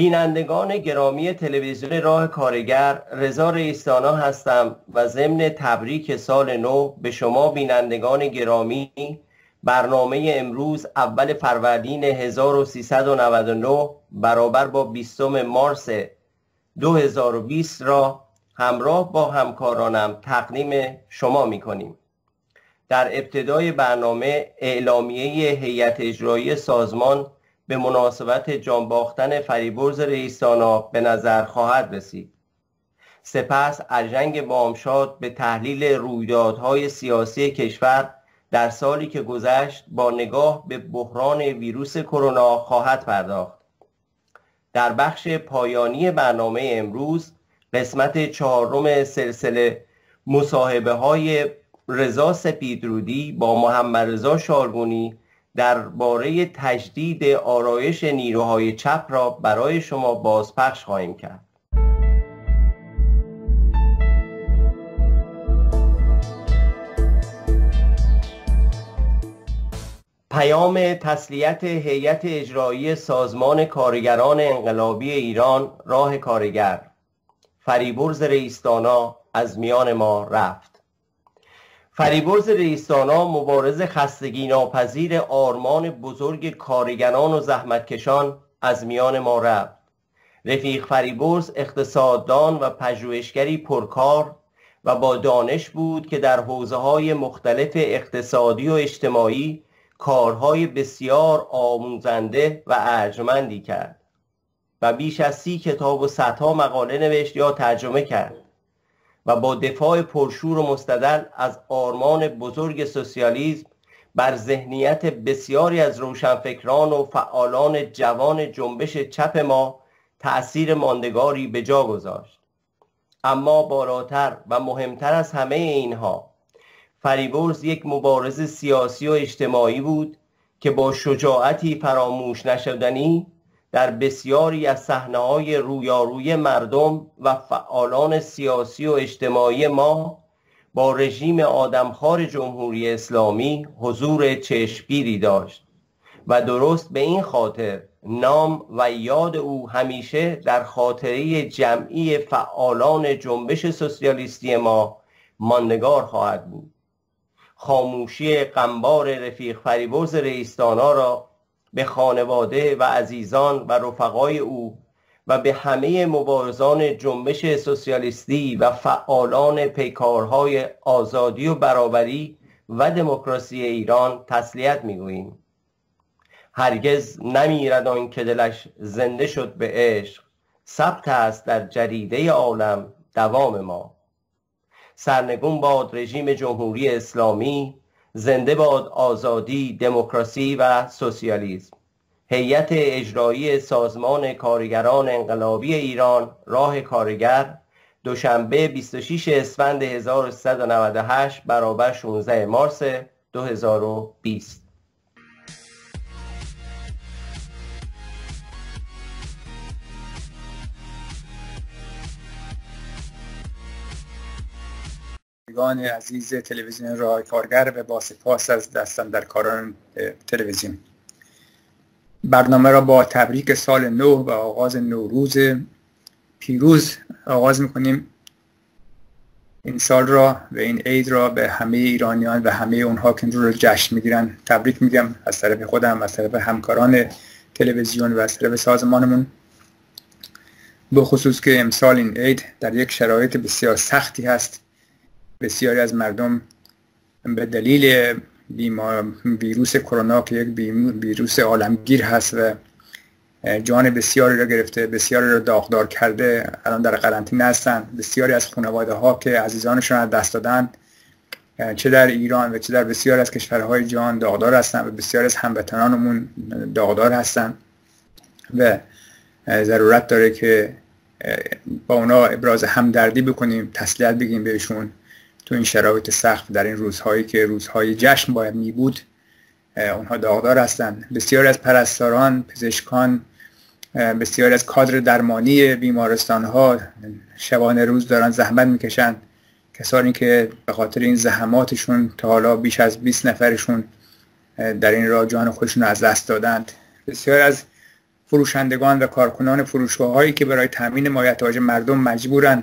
بینندگان گرامی تلویزیون راه کارگر رضا رئیستانا هستم و ضمن تبریک سال نو به شما بینندگان گرامی برنامه امروز اول فروردین 1399 برابر با 20 مارس 2020 را همراه با همکارانم تقدیم شما می کنیم. در ابتدای برنامه اعلامیه هیئت اجرایی سازمان به مناسبت جانباختن فریبرز رئیسانا به نظر خواهد رسید. سپس ارجنگ بامشاد به تحلیل رویدادهای سیاسی کشور در سالی که گذشت با نگاه به بحران ویروس کرونا خواهد پرداخت. در بخش پایانی برنامه امروز قسمت چهارم سلسله مصاحبه های رضا سپیدرودی با محمد رضا شارگونی درباره تجدید آرایش نیروهای چپ را برای شما بازپخش خواهیم کرد. پیام تسلیت هیئت اجرایی سازمان کارگران انقلابی ایران راه کارگر. فریبرز رئیستانا از میان ما رفت. فریبرز رئیستانا مبارز خستگی ناپذیر آرمان بزرگ کارگران و زحمتکشان از میان ما رفت. رفیق فریبرز اقتصاددان و پژوهشگری پرکار و با دانش بود که در حوزه های مختلف اقتصادی و اجتماعی کارهای بسیار آموزنده و ارجمندی کرد و بیش از سی کتاب و صدها مقاله نوشت یا ترجمه کرد. و با دفاع پرشور و مستدل از آرمان بزرگ سوسیالیسم بر ذهنیت بسیاری از روشنفکران و فعالان جوان جنبش چپ ما تأثیر ماندگاری به جا گذاشت. اما بالاتر و مهمتر از همه اینها فریبرز یک مبارز سیاسی و اجتماعی بود که با شجاعتی فراموش نشدنی در بسیاری از صحنه‌های رویاروی مردم و فعالان سیاسی و اجتماعی ما با رژیم آدمخوار جمهوری اسلامی حضور چشمگیری داشت و درست به این خاطر نام و یاد او همیشه در خاطره جمعی فعالان جنبش سوسیالیستی ما ماندگار خواهد بود. خاموشی قنبار رفیق فریبرز رئیستانا را به خانواده و عزیزان و رفقای او و به همه مبارزان جنبش سوسیالیستی و فعالان پیکارهای آزادی و برابری و دموکراسی ایران تسلیت می‌گوییم. هرگز نمیرد آن که دلش زنده شد به عشق. ثبت است در جریده عالم دوام ما. سرنگون باد رژیم جمهوری اسلامی زنده باد آزادی دموکراسی و سوسیالیسم. هیئت اجرایی سازمان کارگران انقلابی ایران راه کارگر دوشنبه 26 اسفند 1398 برابر 16 مارس 2020 بینندگان عزیز تلویزیون راه کارگر و با سپاس از دستم در کاران تلویزیون. برنامه را با تبریک سال نو و آغاز نوروز پیروز آغاز می‌کنیم. این سال را و این عید را به همه ایرانیان و همه اونها که رو جشن می‌گیرن تبریک میگم از طرف خودم از طرف همکاران تلویزیون و از طرف سازمانمون. به خصوص که امسال این عید در یک شرایط بسیار سختی هست. بسیاری از مردم به دلیل بیمار ویروس کرونا که یک ویروس عالمگیر هست و جان بسیاری را گرفته بسیاری را داغدار کرده الان در قرنطینه هستن. بسیاری از خانواده ها که عزیزانشون از دست دادن چه در ایران و چه در بسیاری از کشورهای جهان داغدار هستن و بسیاری از هموطنانمون داغدار هستن و ضرورت داره که با اونا ابراز همدردی بکنیم تسلیت بگیم بهشون. تو این شرایط سخت در این روزهایی که روزهای جشن باید می بود اونها داغدار هستند. بسیار از پرستاران پزشکان بسیار از کادر درمانی بیمارستان ها شبانه روز دارن زحمت می‌کشن کسانی که به خاطر این زحماتشون تا حالا بیش از 20 نفرشون در این راه جان خودشون از دست دادند. بسیار از فروشندگان و کارکنان فروشگاه هایی که برای تامین مایحتاج مردم مجبورن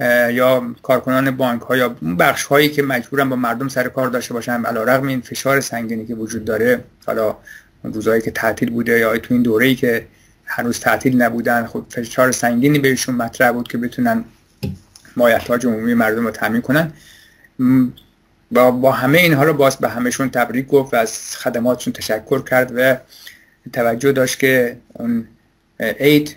یا کارکنان بانک ها یا بخش هایی که مجبورن با مردم سر کار داشته باشن علیرغم این فشار سنگینی که وجود داره حالا روزهایی که تعطیل بوده یا تو این دوره‌ای که هنوز تعطیل نبودن خود فشار سنگینی بهشون مطرح بود که بتونن مایحتاج عمومی مردم رو تامین کنن. با, با همه اینها رو باز به همهشون تبریک گفت و از خدماتشون تشکر کرد و توجه داشت که اون عید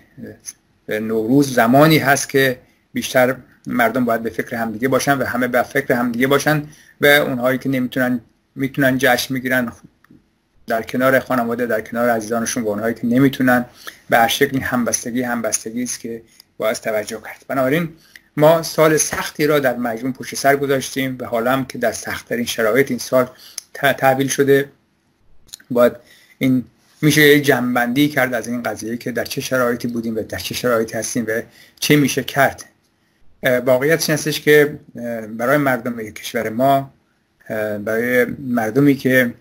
نوروز زمانی هست که بیشتر مردم باید به فکر همدیگه باشن و همه به فکر همدیگه باشن و اونهایی که نمی‌تونن می‌تونن جشن می‌گیرن در کنار خانواده در کنار عزیزانشون و اونهایی که نمی‌تونن به هر شکلی همبستگی همبستگی است که باید توجه کرد. بنابراین ما سال سختی را در مجموع پشت سر گذاشتیم و حالا هم که در سختترین شرایط این سال تحویل شده باید این میشه یه جنبندی کرد از این قضیه که در چه شرایطی بودیم و در چه شرایطی هستیم و چه میشه کرد. واقعیت هستش که برای مردم کشور ما برای مردمی که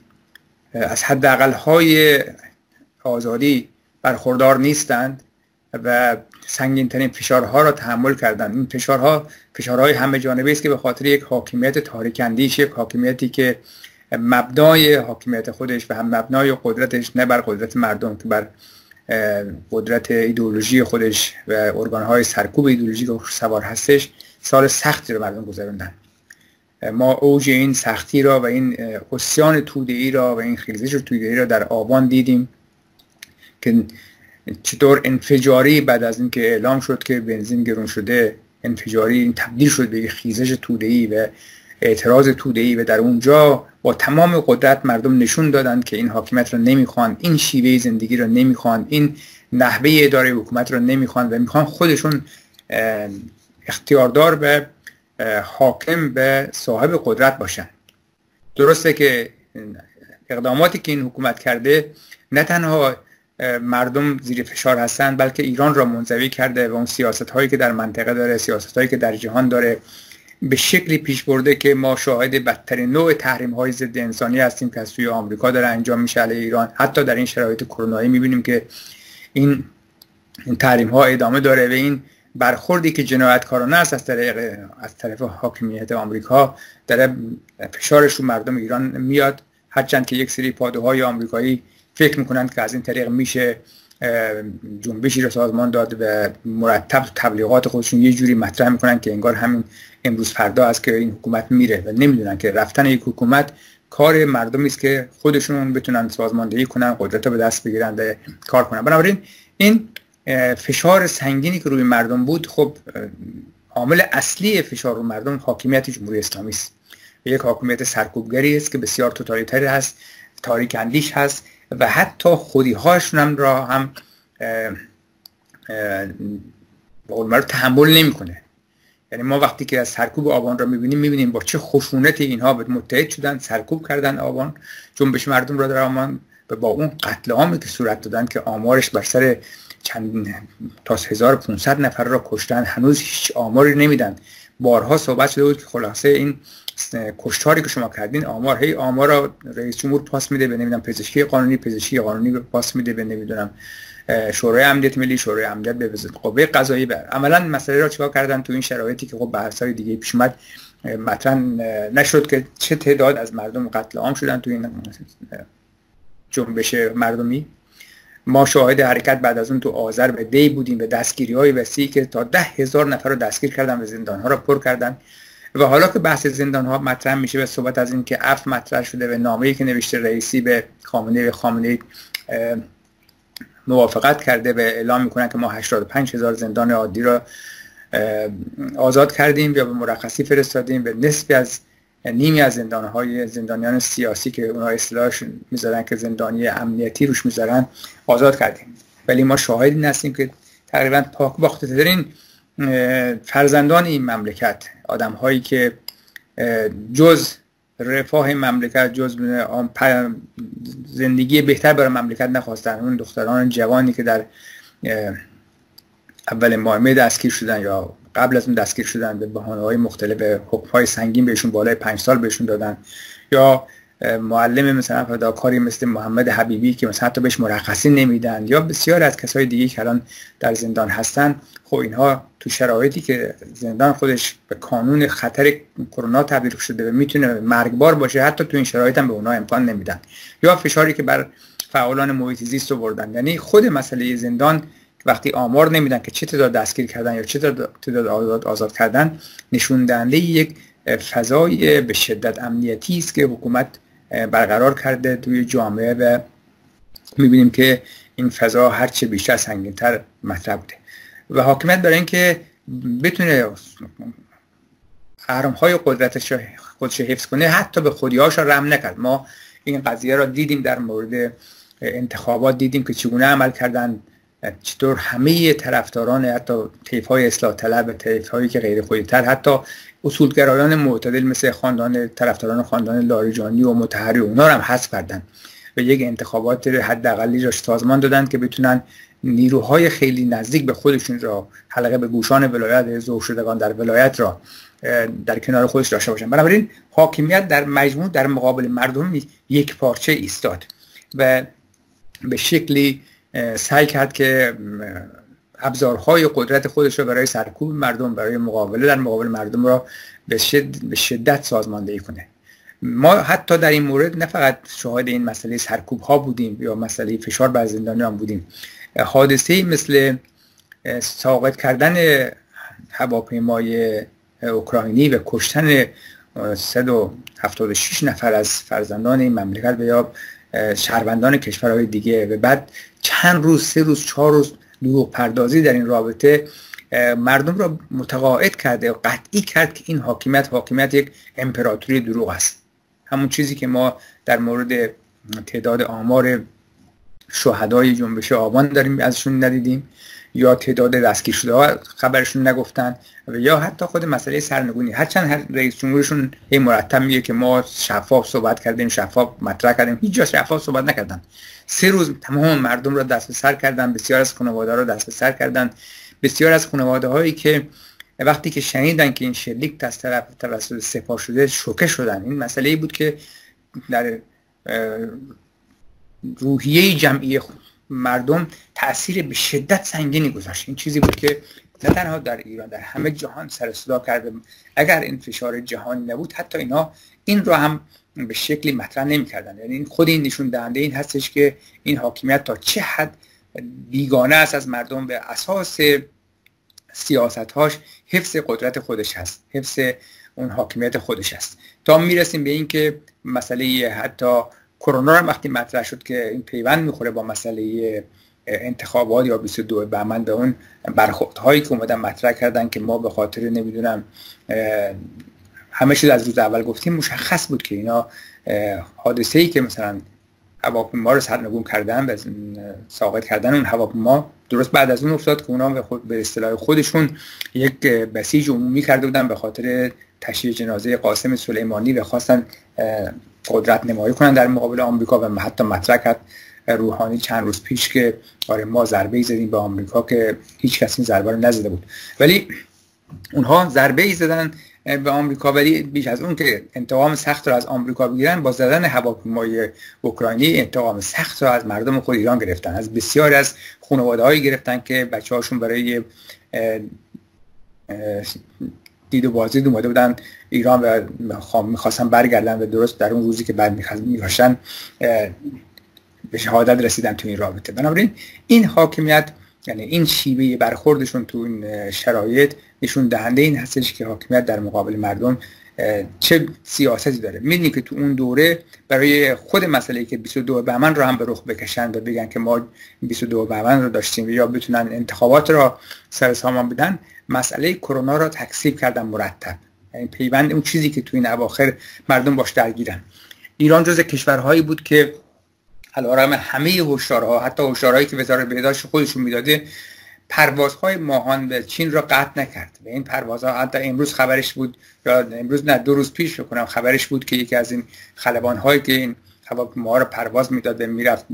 از حداقل های آزادی برخوردار نیستند و سنگین ترین فشارها را تحمل کردن این فشارها فشارهای همه جانبه است که به خاطر یک حاکمیت تاریکندیش یک حاکمیتی که مبنای حاکمیت خودش و هم مبنای قدرتش نه بر قدرت مردم که بر قدرت ایدئولوژی خودش و ارگانهای سرکوب ایدئولوژی که سوار هستش سال سختی رو مردم گذروندن. ما اوج این سختی را و این حسیان توده ای را و این خیزش توده ای را در آبان دیدیم که چطور انفجاری بعد از اینکه اعلام شد که بنزین گرون شده انفجاری این تبدیل شد به خیزش توده ای و اعتراض توده ای و در اونجا با تمام قدرت مردم نشون دادند که این حاکمیت را نمی‌خوان این شیوه زندگی را نمی‌خوان این نحوه اداره حکومت را نمی‌خوان و می‌خوان خودشون اختیاردار به حاکم به صاحب قدرت باشن. درسته که اقداماتی که این حکومت کرده نه تنها مردم زیر فشار هستند بلکه ایران را منزوی کرده و اون سیاست هایی که در منطقه داره سیاست هایی که در جهان داره. به شکلی پیش برده که ما شاهد بدترین نوع تحریم های ضد انسانی هستیم که از سوی آمریکا داره انجام میشه علیه ایران. حتی در این شرایط کرونایی می‌بینیم که این تحریم ها ادامه داره و این برخوردی که جنایتکارانه است از طریق از طرف حاکمیت آمریکا داره فشارش رو مردم ایران میاد. هرچند که یک سری پادوهای آمریکایی فکر می‌کنند که از این طریق میشه جنبشی رو سازمان داد و مرتب تبلیغات خودشون یه جوری مطرح می‌کنن که انگار همین امروز فردا است که این حکومت میره و نمی‌دونن که رفتن یک حکومت کار مردمی است که خودشون بتونن سازماندهی کنن قدرت رو به دست بگیرن و کار کنن. بنابراین این فشار سنگینی که روی مردم بود خب عامل اصلی فشار رو مردم حاکمیت جمهوری اسلامی است. یک حاکمیت سرکوبگری است که بسیار توتالیتری هست تاریک اندیش هست. و حتی خودیهاشون هم را هم رو تحمل نمی‌کنه. یعنی ما وقتی که از سرکوب آبان را می‌بینیم می‌بینیم با چه خشونت اینها به متحد شدن سرکوب کردن آبان. جنبش مردم را در آبان و با اون قتل عامی که صورت دادن که آمارش بر سر چند تا 1500 نفر را کشتن هنوز هیچ آماری نمیدن. بارها صحبت شده بود که خلاصه این کشتاری که شما کردین آمار هی آمار رئیس جمهور پاس میده به نمی‌دونم پزشکی قانونی پزشکی قانونی پاس میده به نمی‌دونم شورای امنیت ملی شورای امنیت به قوه قضایی بر. عملا مسئله را چیکار کردن؟ تو این شرایطی که خب بحث های دیگه پیش اومد مطرح نشد که چه تعداد از مردم قتل عام شدن تو این جنبش مردمی. ما شاهد حرکت بعد از اون تو آذر به دی بودیم به دستگیری های وسیعی که تا ده هزار نفر رو دستگیر کردن و زندان ها رو پر کردن. و حالا که بحث زندان ها مطرح میشه به صحبت از این که اف مطرح شده و نامه‌ای که نوشته رئیسی به خامنه و خامنه موافقت کرده و اعلام می‌کنن که ما 85 هزار زندان عادی را آزاد کردیم یا به مرخصی فرستادیم و نصفی از نیمی از زندان های زندانیان سیاسی که اونها اصطلاحش می‌ذارن که زندانی امنیتی روش می‌ذارن آزاد کردیم. ولی ما شاهدی هستیم که تقریبا پاک باخته ترین فرزندان این مملکت آدم هایی که جز رفاه مملکت جز زندگی بهتر برای مملکت نخواستن. اون دختران جوانی که در اول ماه دستگیر شدن یا قبل از اون دستگیر شدن به بحانه های مختلف حکم های سنگین بهشون بالای پنج سال بهشون دادن. یا معلم مثلا فداکاری مثل محمد حبیبی که مثلا حتی بهش مرخصی نمیدن یا بسیار از کسای دیگه که الان در زندان هستن خب اینها تو شرایطی که زندان خودش به کانون خطر کرونا تبدیل شده و می‌تونه مرگبار باشه حتی تو این شرایط هم به اونها امکان نمیدن. یا فشاری که بر فعالان محیط زیست بردن یعنی خود مسئله زندان وقتی آمار نمیدن که چه تعداد دستگیر کردن یا چه تعداد آزاد کردن نشون دهنده یک فضای به شدت امنیتی است که حکومت برقرار کرده توی جامعه و می‌بینیم که این فضا هرچه بیشتر سنگینتر مطرح بوده. و حاکمیت برای اینکه بتونه حرم های قدرتش خودش حفظ کنه حتی به خودیاش را رم نکرد. ما این قضیه را دیدیم در مورد انتخابات دیدیم که چگونه عمل کردن. چطور همه طرفداران حتی طیف های اصلاح طلب طیف هایی که غیر خودیتر حتی اصولگرایان معتدل مثل خاندان طرفداران خاندان لاریجانی و متحری اونا رو هم حذف کردن و یک انتخابات حداقلی را سازمان دادن که بتونن نیروهای خیلی نزدیک به خودشون را حلقه به گوشان ولایت ظهور شدگان در ولایت را در کنار خودش داشته باشن. بنابراین حاکمیت در مجموع در مقابل مردم یک پارچه ایستاد و به شکلی سعی کرد که ابزارهای قدرت خودش را برای سرکوب مردم برای مقابله در مقابل مردم را به, به شدت سازماندهی کنه. ما حتی در این مورد نه فقط شاهد این مسئله سرکوب ها بودیم یا مسئله فشار بر زندانیان بودیم. حادثه مثل ساقط کردن هواپیمای اوکراینی و کشتن 176 نفر از فرزندان این مملکت و یا شهروندان کشورهای دیگه و بعد چند روز سه روز چهار روز دروغ پردازی در این رابطه مردم را متقاعد کرده و قطعی کرد که این حاکمیت حاکمیت یک امپراتوری دروغ است. همون چیزی که ما در مورد تعداد آمار شهدای جنبش آبان داریم ازشون ندیدیم. یا تعداد دستگیر شده ها خبرشون نگفتن و یا حتی خود مسئله سرنگونی. هرچند هر رئیس جمهورشون یه مرتب میگه که ما شفاف صحبت کردیم شفاف مطرح کردیم. هیچ جا شفاف صحبت نکردن. سه روز تمام مردم را دست سر کردن بسیار از خانواده را دست سر کردن. بسیار از خانواده هایی که وقتی که شنیدن که این شلیک از طرف توسط سپاه شده شوکه شدن. این مسئله ای بود که در روحیه جمعی مردم تاثیر به شدت سنگینی گذاشت. این چیزی بود که نه تنها در ایران در همه جهان سر صدا کرده اگر این فشار جهانی نبود حتی اینا این رو هم به شکلی مطرح نمی‌کردن. یعنی خود این نشون دهنده این هستش که این حاکمیت تا چه حد بیگانه است از مردم به اساس سیاستهاش حفظ قدرت خودش هست حفظ اون حاکمیت خودش هست. تا می‌رسیم به اینکه مسئله حتی کرونا هم وقتی مطرح شد که این پیوند می‌خوره با مسئله انتخابات یا 22 بهمن به اون برخوردهایی که اومدن مطرح کردن که ما به خاطر نمی‌دونم همه چیز از روز اول گفتیم مشخص بود که اینا حادثه ای که مثلا هواپیما رو سرنگون کردن و ساقط کردن اون هواپیما درست بعد از اون افتاد که اونا به, خود به اصطلاح خودشون یک بسیج عمومی کرده بودن به خاطر تشییع جنازه قاسم سلیمانی و خواستن قدرت نمایی کنن در مقابل آمریکا و حتی مطرح روحانی چند روز پیش که آره ما ضربه ای زدیم به آمریکا که هیچ کسی ضربه رو نزده بود. ولی اونها ضربه ای زدن به آمریکا ولی بیش از اون که انتقام سخت رو از آمریکا بگیرن با زدن هواپیمای اوکراینی انتقام سخت رو از مردم خود ایران گرفتن. از بسیاری از خانواده هایی گرفتن که بچه هاشون برای دید و بازدید اومده بودن ایران و می‌خواستن برگردن و درست در اون روزی که بعد می‌خواستن به شهادت رسیدن تو این رابطه. بنابراین این حاکمیت یعنی این شیوه برخوردشون تو این شرایط نشون دهنده این هستش که حاکمیت در مقابل مردم چه سیاستی داره. می‌دونی که تو اون دوره برای خود مسئله که 22 بهمن رو هم به رخ بکشن و بگن که ما 22 بهمن رو داشتیم یا بتونن انتخابات را سر سامان بدن مسئله کرونا را تکسیب کردن مرتب. یعنی پیوند اون چیزی که تو این اواخر مردم باش درگیرن. ایران جز کشورهایی بود که علیرغم همه هشدارها حتی هشدارهایی که وزارت بهداشت خودشون می‌داده پروازهای ماهان به چین را قطع نکرد. و این پروازها حتی امروز خبرش بود یا امروز نه دو روز پیش بکنم خبرش بود که یکی از این خلبان هایی که این هواپیما را پرواز می‌داد می‌رفت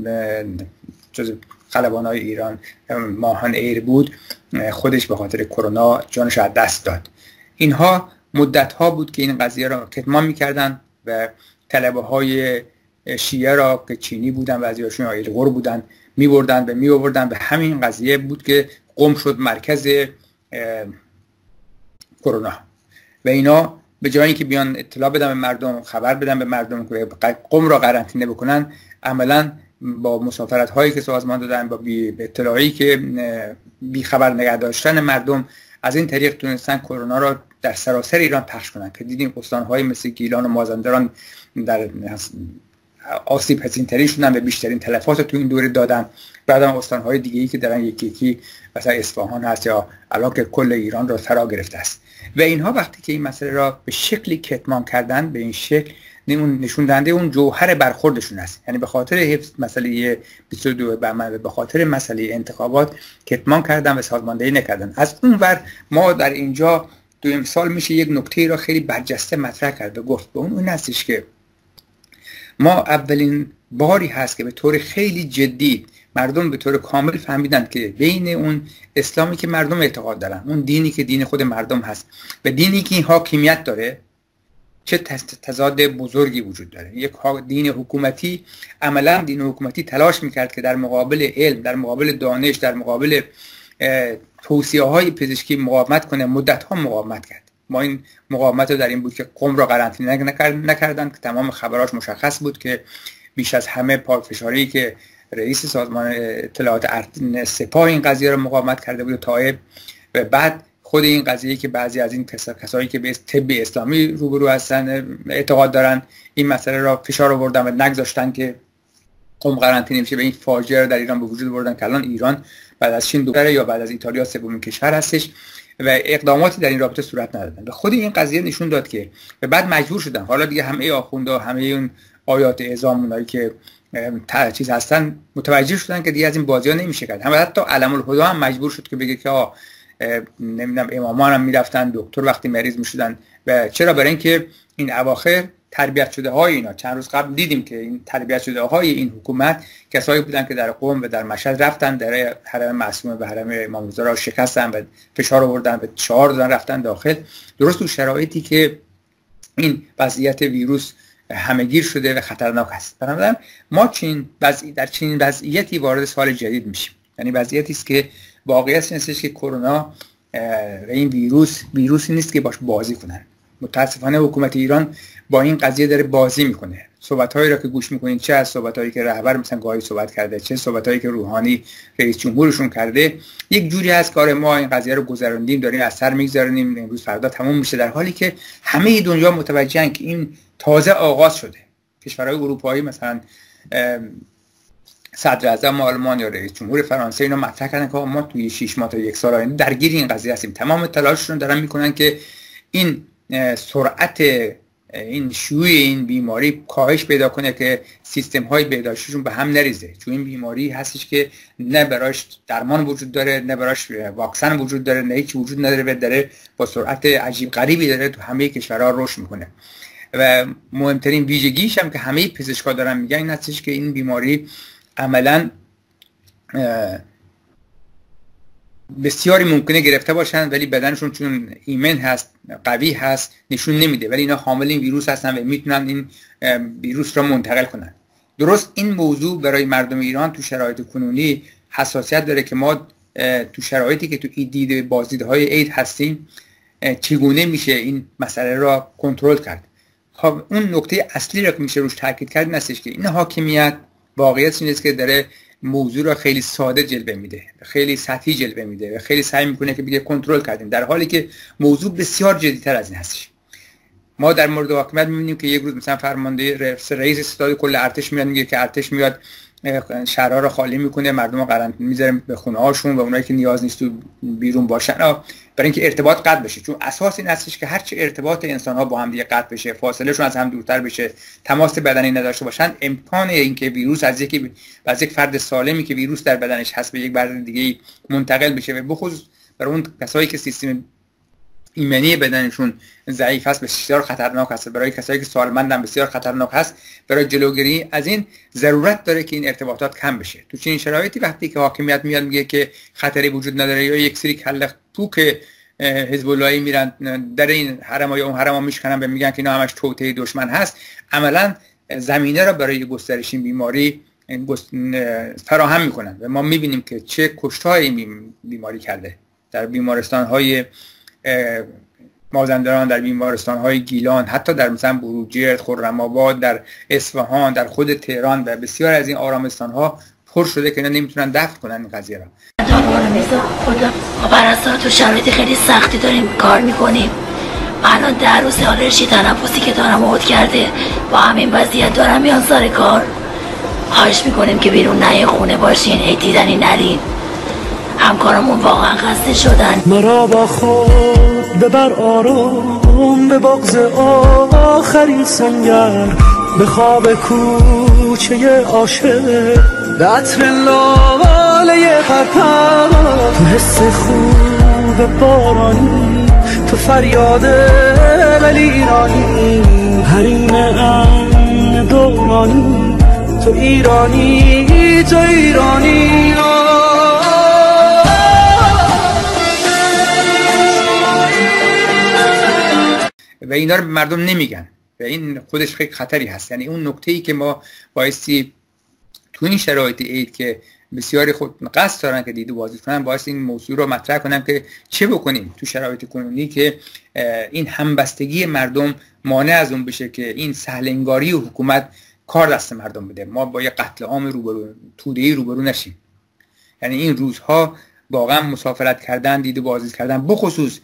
جز خلبان های ایران ماهان ایر بود. خودش به خاطر کرونا جانش از دست داد. اینها مدت ها بود که این قضیه را کتمان می‌کردن و طلبه های شیعه را که چینی بودن بعضیاشون ایلغور بودن میبردن به می آوردن به همین قضیه بود که قم شد مرکز کرونا. و اینا به جایی که بیان اطلاع بدن به مردم خبر بدن به مردم که قم را قرنطینه بکنن عملا با مسافرت هایی که سازمان دادن با بی اطلاعی که بی خبر نگه داشتن مردم از این طریق تونستن کرونا را در سراسر ایران پخش کنن. که دیدیم استان های مثل گیلان و مازندران در آسیب پذیرترین شدن به بیشترین تلفات تو این دوره دادن. بعد هم استان های دیگه ای که دارن یکی یکی مثلا اصفهان هست یا الان که کل ایران را فرا گرفته است. و اینها وقتی که این مسئله را به شکلی کتمان کردن به این شکل نشون دهنده اون جوهر برخوردشون است یعنی به خاطر حفظ مسئله 22 بهمن به خاطر مسئله انتخابات کتمان کردن و سازماندهی نکردن. از اون ور ما در اینجا دو امسال میشه یک نکته را خیلی برجسته مطرح کرد و گفت. به اون اون هستش که ما اولین باری هست که به طور خیلی جدی مردم به طور کامل فهمیدن که بین اون اسلامی که مردم اعتقاد دارن اون دینی که دین خود مردم هست و دینی که حاکمیت داره چه تضاد بزرگی وجود داره؟ یک دین حکومتی عملا دین حکومتی تلاش می‌کرد که در مقابل علم در مقابل دانش در مقابل توصیه های پزشکی مقاومت کنه. مدت ها مقاومت کرد. ما این مقاومت رو در این بود که قم را قرنطینه نکردن که تمام خبراش مشخص بود که بیش از همه پافشاری که رئیس سازمان اطلاعات سپاه این قضیه رو مقاومت کرده بود و بعد خود این قضیه که بعضی از این کسایی که به طب اسلامی روبرو هستن اعتقاد دارن این مسئله را فشار آوردن و نگذاشتن که قم قرنطینه میشه به این فاجعه در ایران به وجود بردن که الان ایران بعد از چین دوباره یا بعد از ایتالیا سومین کشور هستش و اقداماتی در این رابطه صورت ندادن و خود این قضیه نشون داد که و بعد مجبور شدن. حالا دیگه همه آخونده همه اون آیات اعزام اونایی که چیز هستن متوجه شدن که دیگه از این بازی ها نمیشه کرد. هم حتی علم الهدا هم مجبور شد که بگه که آه نمی‌دونم امامان هم می‌رفتن دکتر وقتی مریض می‌شدن. و چرا؟ برای اینکه این اواخر تربیت شده های اینا. چند روز قبل دیدیم که این تربیت شده های این حکومت کسایی بودن که در قوم و در مشهد رفتن در حرم معصومه و حرم امام را شکستن و فشار آوردن و چهار دادن رفتن داخل. درست تو شرایطی که این وضعیت ویروس همهگیر شده و خطرناک است. بنابراین ما چین در چین وضعیتی وارد سال جدید میشیم. یعنی وضعیتی است که واقعیت نیستش که کرونا و این ویروس ویروسی نیست که باش بازی کنن. متاسفانه حکومت ایران با این قضیه داره بازی می‌کنه. صحبت هایی را که گوش می‌کنین چه از صحبت هایی که رهبر مثلا گاهی صحبت کرده چه صحبت هایی که روحانی رئیس جمهورشون کرده یک جوری از کار ما این قضیه رو گذراندیم داریم از سر می‌گذاریم امروز فردا تموم میشه در حالی که همه دنیا متوجهن که این تازه آغاز شده. کشورهای اروپایی مثلا صدر اعظم آلمان یا رئیس جمهور فرانسه اینا مطرح کردن که ما توی 6 ماه تا یک سال آینده درگیر این قضیه هستیم. تمام تلاششون دارن می‌کنن که این سرعت این شیوع این بیماری کاهش پیدا کنه که سیستم های بهداشتیشون به هم نریزه. چون این بیماری هستش که نه براش درمان وجود داره نه براش واکسن وجود داره نه هیچ وجود نداره و داره با سرعت عجیب غریبی داره تو همه کشورها رشد می‌کنه. و مهمترین ویژگیش هم که همه پزشکا دارن میگن این هستش که این بیماری عملا بسیاری ممکنه گرفته باشن ولی بدنشون چون ایمن هست قوی هست نشون نمیده. ولی اینا حامل این ویروس هستن و می‌تونن این ویروس را منتقل کنن. درست این موضوع برای مردم ایران تو شرایط کنونی حساسیت داره که ما تو شرایطی که تو دید بازدیدهای عید هستیم چگونه میشه این مسئله را کنترل کرد؟ خب اون نکته اصلی را که میشه روش تاکید کرد نستش که این حاکمیت واقعیت این که داره موضوع را خیلی ساده جلوه میده خیلی سطحی جلوه میده و خیلی سعی می‌کنه که بگه کنترل کردیم در حالی که موضوع بسیار جدیتر از این هستش. ما در مورد حاکمیت می‌بینیم که یک روز مثلا فرمانده رئیس ستاد کل ارتش میاد میگه که ارتش میاد شهرها رو خالی می‌کنه مردم رو قرنطینه می‌ذاره به خونه هاشون و اونایی که نیاز نیست تو بیرون باشن. برای اینکه ارتباط قطع بشه. چون اساس این هستش که هرچه ارتباط انسان ها با هم دیگه قطع بشه فاصلهشون از هم دورتر بشه تماس بدنی نداشته باشن امکان اینکه ویروس از یکی از یک فرد سالمی که ویروس در بدنش هست به یک فرد دیگه منتقل بشه و بخصوص برای اون کسایی که سیستم ایمنی بدنشون ضعیف هست بسیار خطرناک هست. برای کسایی که سالمندن بسیار خطرناک هست. برای جلوگیری از این ضرورت داره که این ارتباطات کم بشه. تو چنین شرایطی وقتی که حاکمیت میاد میگه که خطری وجود نداره یا یک سری کله پوک حزب اللهی میرن در این حرم های اون حرم میشکنن و میگن که اینا همش توطئه دشمن هست. عملا زمینه را برای گسترش این بیماری فراهم می‌کنن و ما می‌بینیم که چه کشتهای بیماری کرده. در بیمارستان های مازندران در بیمارستان های گیلان حتی در مثلا بروجرد خرم در اصفهان در خود تهران و بسیار از این آرامستان ها پر شده که نمی‌تونن دفع کنن این قضیه را. خدا تو شرایط خیلی سختی داریم کار می‌کنیم. الان در روز آلرژی تنفسی که دارم عود کرده. با همین وضعیت دارم میان سر کار. خواهش می‌کنیم که بیرون نه خونه باشین ای دیدنی نرین. همکارمون واقعا خسته شدن. مرا با خود ببر آروم به بغز آخرین سنگر به خواب کوچه عاشق. به عطر لاله قرپم تو حس خوب بارانی تو فریاد ولیرانی حریم امن دورانی تو ایرانی تو ایرانی. و اینا رو مردم نمیگن. و این خودش خیلی خطری هست. یعنی اون نکته ای که ما بایستی تو این شرایط عید که بسیاری خود قصد دارن که دیده بازی کنن باعث این موضوع رو مطرح کنم که چه بکنیم تو شرایط کنونی که این همبستگی مردم مانع از اون بشه که این سهلنگاری و حکومت کار دست مردم بده. ما با یه قتل عام روبرو ای روبرو نشیم. یعنی این روزها واقعا مسافرت کردن دیده بازدید کردن بخصوص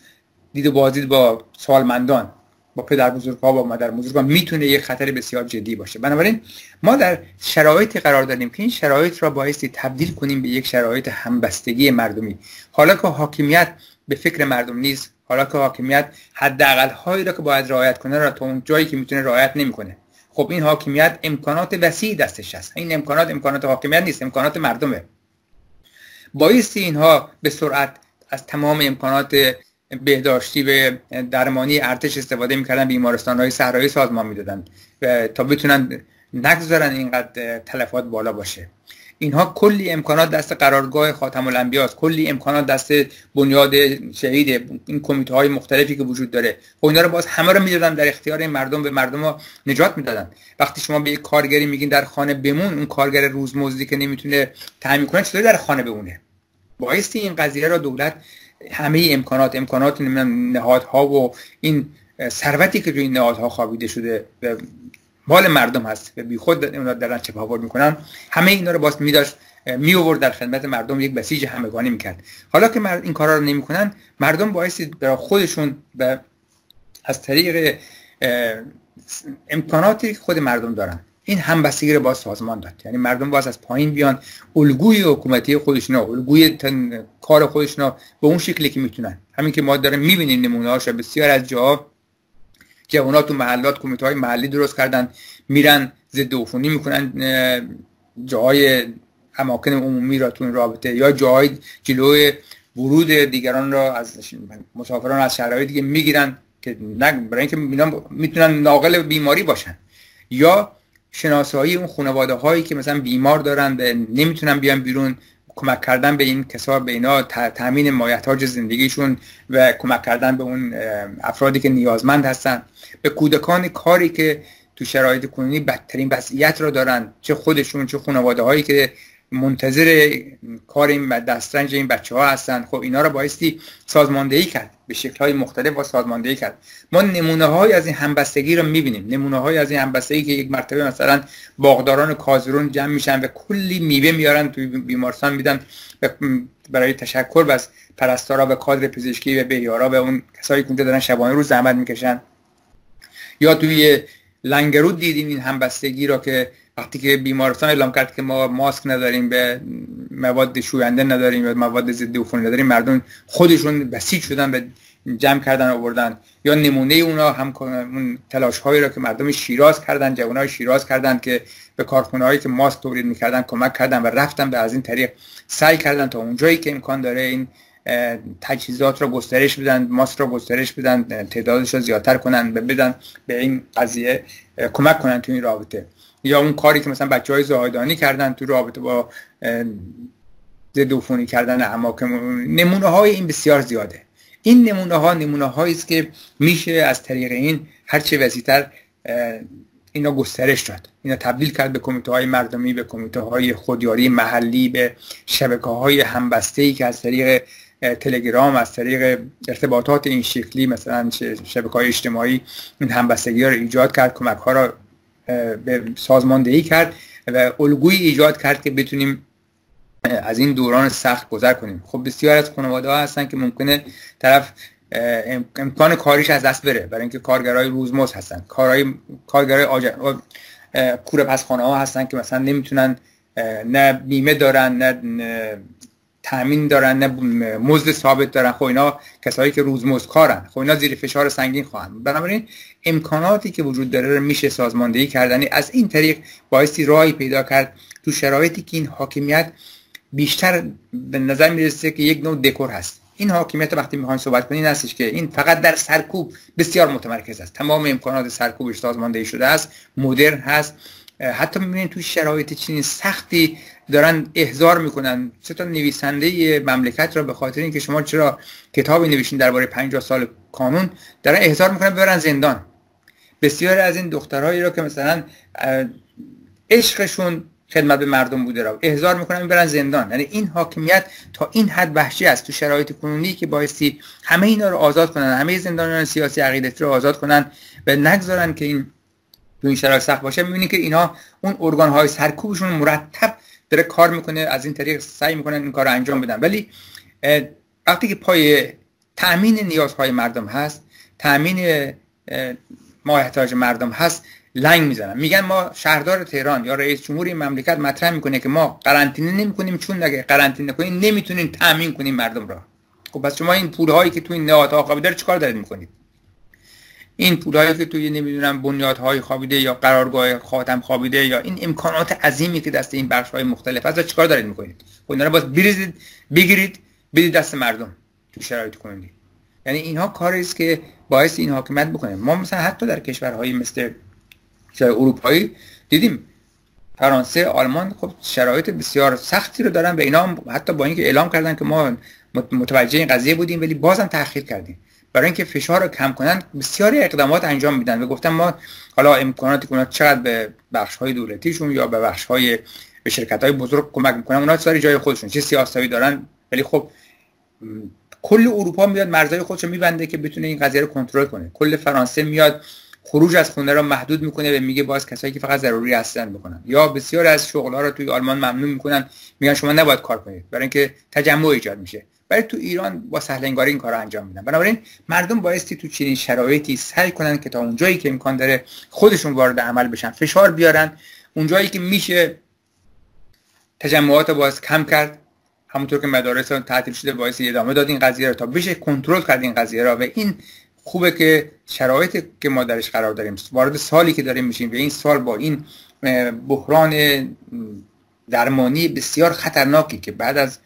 دیده بازدید با سالمندان. با پدر بزرگها با مادر بزرگها می‌تونه یک خطر بسیار جدی باشه. بنابراین ما در شرایطی قرار داریم که این شرایط را بایستی تبدیل کنیم به یک شرایط همبستگی مردمی. حالا که حاکمیت به فکر مردم نیست حالا که حاکمیت حداقل هایی را که باید رعایت کنه را تا اون جایی که می‌تونه رعایت نمی‌کنه. خب این حاکمیت امکانات وسیع دستش هست. این امکانات امکانات حاکمیت نیست امکانات مردمه. بایستی اینها به سرعت از تمام امکانات بهداشتی به درمانی ارتش استفاده می‌کردن بیمارستان های صحرایی سازمان می‌دادن تا بتونن نگذارن اینقدر تلفات بالا باشه. اینها کلی امکانات دست قرارگاه خاتم الانبیا است کلی امکانات دست بنیاد شهید این کمیته های مختلفی که وجود داره. خب اینا رو باز همه رو می‌دادن در اختیار این مردم به مردم ها نجات می‌دادن. وقتی شما به یک کارگری میگین در خانه بمون اون کارگر روزمزدی که نمی‌تونه تامین کنه چطوری در خانه بمونه؟ بایستی این قضیه را دولت همه امکانات امکانات نهادها و این ثروتی که توی این نهادها خوابیده شده مال مردم هست و بی خود اونا دارن چپاول می‌کنن همه اینا رو باز میداشت می آورد در خدمت مردم یک بسیج همگانی می‌کرد. حالا که مرد این کارا رو نمی‌کنن مردم بایستی برای خودشون به از طریق امکاناتی خود مردم دارن. این همبستگی رو باز سازمان داد. یعنی مردم باز از پایین بیان الگوی حکومتی خودشون الگوی کار خودشون به اون شکلی که می‌تونن. همین که ما داریم می‌بینیم نمونه بسیار از جاها جوانات تو محلات کمیته های محلی درست کردن میرن ضد عفونی می‌کنن جاهای اماکن عمومی را تو این رابطه یا جاهای جلوی ورود دیگران را از مسافران از شهرهای دیگه می‌گیرن که برای اینکه می‌تونن ناقل بیماری باشن. یا شناسایی اون خانواده هایی که مثلا بیمار دارن و نمی‌تونن بیان بیرون کمک کردن به این کسا به اینا تامین مایحتاج زندگیشون و کمک کردن به اون افرادی که نیازمند هستن. به کودکان کاری که تو شرایط کنونی بدترین وضعیت را دارن چه خودشون چه خانواده هایی که منتظر کار این دسترنج این بچه ها هستن. خب اینا رو بایستی سازماندهی کرد به شکل های مختلف با سازماندهی کرد. ما نمونه های از این همبستگی رو می‌بینیم. نمونه های از این همبستگی که یک مرتبه مثلا باغداران کازرون جمع میشن و کلی میوه میارن توی بیمارستان میدن برای تشکر بس پرستارا و کادر پزشکی و بهیارا و اون کسایی که دارن شبانه روز زحمت می‌کشن. یا توی لنگرود دیدیم این همبستگی را که وقتی که بیمارستان اعلام کرد که ما ماسک نداریم به مواد شوینده نداریم و مواد ضد عفونی نداریم مردم خودشون بسیج شدن به جمع کردن آوردن. یا نمونه اونا هم اون تلاش هایی را که مردم شیراز کردن جوان های شیراز کردن که به کارخونه هایی که ماسک تولید می‌کردن کمک کردن و رفتن به از این طریق سعی کردن تا اونجایی که امکان داره این تجهیزات را گسترش بدن ماسک را گسترش بدن تعدادش را زیادتر کنن و بدن به این قضیه کمک کنن تو این رابطه. یا اون کاری که مثلا بچه های زاهدانی کردن تو رابطه با ضد کردن اماکن نمونه های این بسیار زیاده. این نمونه ها نمونه است که میشه از طریق این هرچه وزیتر اینا گسترش داد. اینا تبدیل کرد به کمیته های مردمی به کمیته های خودیاری محلی به شبکه های همبسته ای که از طریق تلگرام از طریق ارتباطات این شکلی مثلا شبکه های اجتماعی این همبستگی ها رو ایجاد کرد کمک ها را سازماندهی کرد و الگوی ایجاد کرد که بتونیم از این دوران سخت گذر کنیم. خب بسیار از خانواده ها هستن که ممکنه طرف امکان کاریش از دست بره برای اینکه کارگرای روزمز هستن. کارهای کارگرای آجر کوره پس خانه ها هستن که مثلا نمی‌تونن نه بیمه دارن نه تامین دارن نه مزد ثابت دارن. خب اینا کسایی که روزمزد کارن. خب اینا زیر فشار سنگین خواهند بنابراین امکاناتی که وجود داره رو میشه سازماندهی کردنی از این طریق بایستی راهی پیدا کرد تو شرایطی که این حاکمیت بیشتر به نظر می‌رسه که یک نوع دکور هست. این حاکمیت وقتی می‌خوایم صحبت کنیم هستش که این فقط در سرکوب بسیار متمرکز است. تمام امکانات سرکوبش سازماندهی شده است. مدرن هست. حتی می‌بینید تو شرایط چنین سختی دارن احضار می‌کنن. سه تا نویسنده مملکت را به خاطر اینکه شما چرا کتابی نوشین درباره 50 سال کانون دارن احضار می‌کنن ببرن زندان. بسیار از این دخترهایی را که مثلا عشقشون خدمت به مردم بوده را احضار می‌کنن برن زندان. یعنی این حاکمیت تا این حد وحشی است تو شرایط کنونی که بایستی همه اینا رو آزاد کنن همه زندانیان سیاسی عقیدتی رو آزاد کنن و نگذارن که این تو این شرایط سخت باشه می‌بینی که اینا اون ارگان های سرکوبشون مرتب داره کار می‌کنه از این طریق سعی می‌کنن این کار رو انجام بدن. ولی وقتی که پای تامین نیازهای مردم هست تامین ما مردم هست لنگ می‌زنن. میگن ما شهردار تهران یا رئیس جمهور این مملکت مطرح می‌کنه که ما قرنطینه نمی‌کنیم چون اگه قرنطینه کنیم نمی‌تونیم تامین کنیم مردم را. خب پس شما این پول هایی که تو این نهادها خوابیده رو چیکار دارید می‌کنید؟ این پول هایی که توی نمی‌دونم بنیادهای خوابیده یا قرارگاه خاتم خوابیده یا این امکانات عظیمی که دست این بخش های مختلف هست چیکار دارید می‌کنید؟ خب اینا رو باز بریزید بگیرید بدید دست مردم تو شرایط کنید یعنی اینها کاری است که باعث این حاکمیت بکنه. ما مثلا حتی در کشورهای مثل اروپایی دیدیم فرانسه آلمان خب شرایط بسیار سختی رو دارن به اینا حتی با اینکه اعلام کردن که ما متوجه این قضیه بودیم ولی بازم تاخیر کردیم. برای اینکه فشار رو کم کنن بسیاری اقدامات انجام میدن. و گفتن ما حالا امکاناتی کنن چقدر به بخش های دولتیشون یا به بخش های به شرکت های بزرگ کمک می‌کنن اونا ساری جای خودشون. چه سیاستایی دارن؟ ولی خب کل اروپا میاد مرزهای خودش میبنده که بتونه این قضیه رو کنترل کنه. کل فرانسه میاد خروج از خونه را محدود می‌کنه و میگه باز کسایی که فقط ضروری هستن بکنن. یا بسیار از شغل ها رو توی آلمان ممنوع می‌کنن میگن شما نباید کار کنید. برای اینکه تجمع ایجاد میشه. برای تو ایران با سهل انگاری این کار انجام میدن. بنابراین مردم بایستی تو چنین شرایطی سعی کنن که تا اونجایی که امکان داره خودشون وارد عمل بشن فشار بیارن. اونجایی که میشه تجمعات باز کم کرد. همونطور که مدارس تعطیل شده باعث ادامه داد این قضیه رو تا بشه کنترل کرد این قضیه را و این خوبه که شرایطی که ما درش قرار داریم وارد سالی که داریم میشیم و این سال با این بحران درمانی بسیار خطرناکی که بعد از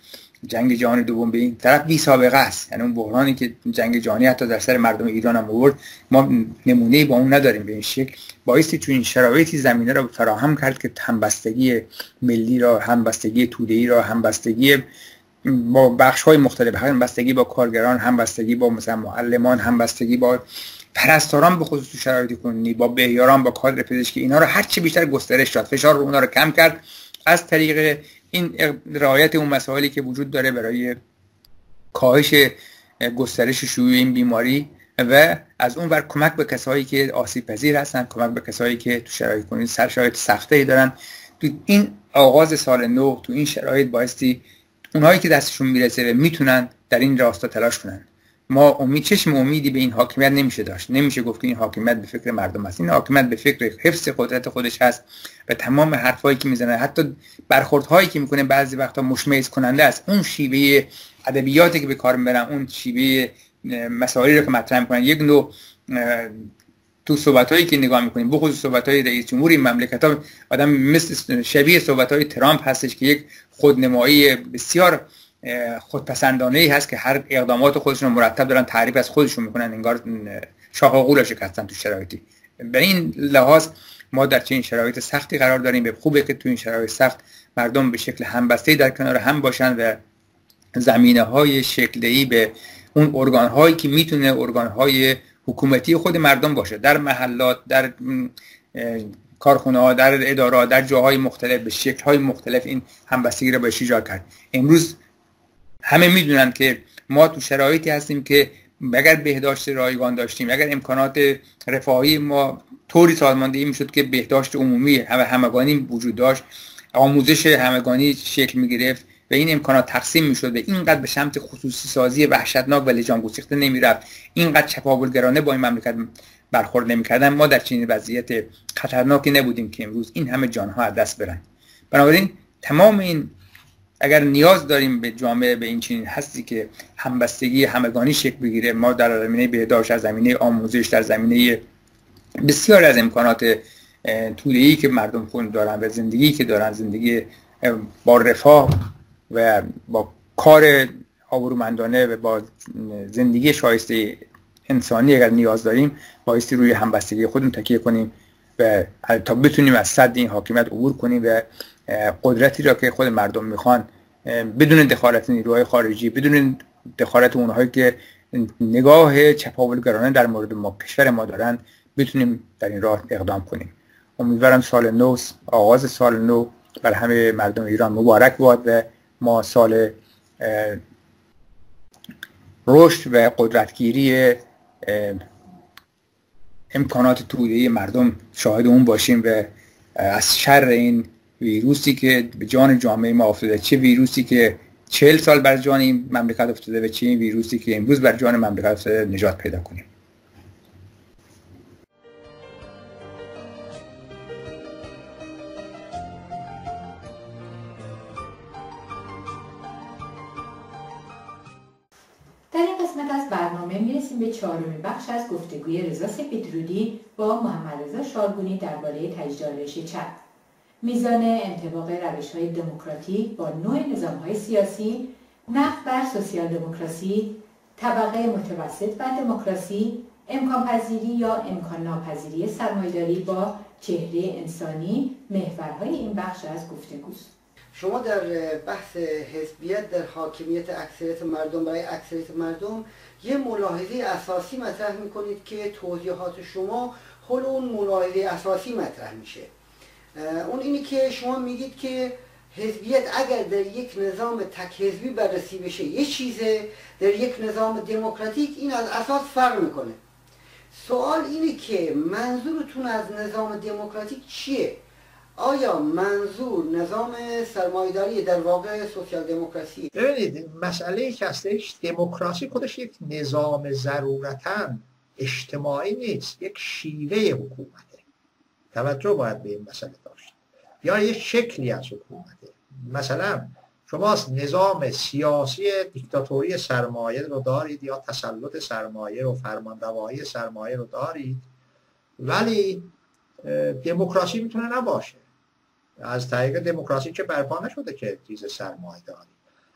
جنگ جهانی دوم به این طرف بی سابقه است. یعنی اون بحرانی که جنگ جهانی حتی در سر مردم ایران هم آورد ما نمونه با اون نداریم به این شکل. بایستی تو این شرایطی زمینه را فراهم کرد که همبستگی ملی را همبستگی توده‌ای را همبستگی با بخش های مختلف هم بستگی با کارگران هم بستگی با مثلا معلمان هم بستگی با پرستاران به خصوص شرایط کنونی با بهیاران با کادر پزشکی اینا رو هر چی بیشتر گسترش داد. فشار رو اونا رو کم کرد. از طریق این رعایت اون مسائلی که وجود داره برای کاهش گسترش شیوع این بیماری و از اون ور کمک به کسایی که آسیب پذیر هستن کمک به کسایی که تو شرایط کنونی سر شرایط سخته دارن. تو این آغاز سال نو تو این شرایط بایستی اونهایی که دستشون می‌رسه و می‌تونن در این راستا تلاش کنن. ما امید چشم امیدی به این حاکمیت نمیشه داشت. نمیشه گفت که این حاکمیت به فکر مردم است. این حاکمیت به فکر حفظ قدرت خودش هست و تمام حرفایی که می‌زنه حتی برخوردهایی که می‌کنه بعضی وقتا مشمئز کننده است. اون شیوه ادبیاتی که به کار می‌برن اون شیوه مسائلی رو که مطرح می‌کنن یک نوع تو صحبت هایی که نگاه می‌کنیم بخصوص صحبت های رئیس جمهور این مملکت ها آدم مثل شبیه صحبت های ترامپ هستش که یک خودنمایی بسیار خودپسندانه ای هست که هر اقدامات خودشون مرتب دارن تعریف از خودشون می‌کنن انگار شاخ و قول شکستن تو شرایطی. به این لحاظ ما در چنین شرایط سختی قرار داریم. به خوبه که تو این شرایط سخت مردم به شکل همبسته در کنار هم باشن و زمینه های شکلی به اون ارگان هایی که می‌تونه ارگان های حکومتی خود مردم باشه. در محلات در کارخونه ها در اداره در جاهای مختلف به شکل های مختلف این همبستگی رو باید ایجاد کرد. امروز همه می‌دونن که ما تو شرایطی هستیم که اگر بهداشت رایگان داشتیم اگر امکانات رفاهی ما طوری سازماندهی می‌شد که بهداشت عمومی همه همگانی وجود داشت آموزش همگانی شکل می‌گرفت و این امکانات تقسیم می‌شد و اینقدر به سمت خصوصی سازی وحشتناک و لجان گسیخته نمی‌رفت. اینقدر چپاولگرانه با این مملکت برخورد نمی‌کردن. ما در چنین وضعیت خطرناکی نبودیم که امروز این همه جانها از دست برن. بنابراین تمام این اگر نیاز داریم به جامعه به این چنین هستی که همبستگی همگانی شکل بگیره ما در زمینه بهداشت در زمینه آموزش در زمینه بسیار از امکانات طوله‌ای که مردم خون دارن و زندگی که دارن زندگی با رفاه و با کار آبرومندانه و با زندگی شایسته انسانی اگر نیاز داریم بایستی روی همبستگی خودمون تکیه کنیم و تا بتونیم از صد این حاکمیت عبور کنیم و قدرتی را که خود مردم می‌خوان بدون دخالت نیروهای خارجی بدون دخالت اونهایی که نگاه چپاولگرانه در مورد ما کشور ما دارن بتونیم در این راه اقدام کنیم. امیدوارم سال نو آغاز سال نو بر همه مردم ایران مبارک باد و ما سال رشد و قدرتگیری امکانات تودهی مردم شاهد اون باشیم و از شر این ویروسی که به جان جامعه ما افتاده چه ویروسی که چهل سال بر جان این مملکت افتاده و چه این ویروسی که امروز بر جان مملکت افتاده نجات پیدا کنیم. به چهارمین بخش از گفتگوی رضا سپیدرودی با محمد رضا شارگونی درباره تجدیدالش چپ. میزان انطباق روش های دموکراتیک با نوع نظام های سیاسی نقد بر سوسیال دموکراسی طبقه متوسط و دموکراسی امکان پذیری یا امکان ناپذیری سرمایداری با چهره انسانی محورهای این بخش از گفتگوست شما در بحث حزبیت در حاکمیت اکثریت مردم برای اکثریت مردم یه ملاحظه اساسی مطرح می‌کنید که توضیحات شما حول اون ملاحظه اساسی مطرح میشه. اون اینی که شما میگید که حزبیت اگر در یک نظام تک حزبی بررسی بشه یه چیزه در یک نظام دموکراتیک این از اساس فرق می‌کنه. سوال اینه که منظورتون از نظام دموکراتیک چیه؟ آیا منظور نظام سرمایداری در واقع سوسیال دموکراسی ببینید مسئله که هستش دموکراسی خودش یک نظام ضرورتا اجتماعی نیست یک شیوه حکومته. توجه باید به این مسئله. یا یک شکلی از حکومته مثلا شما نظام سیاسی دیکتاتوری سرمایه رو دارید یا تسلط سرمایه و فرماندوایی سرمایه رو دارید ولی دموکراسی می‌تونه نباشه. از طریق دموکراسی که برپا نشده که چیز سرمایه داری.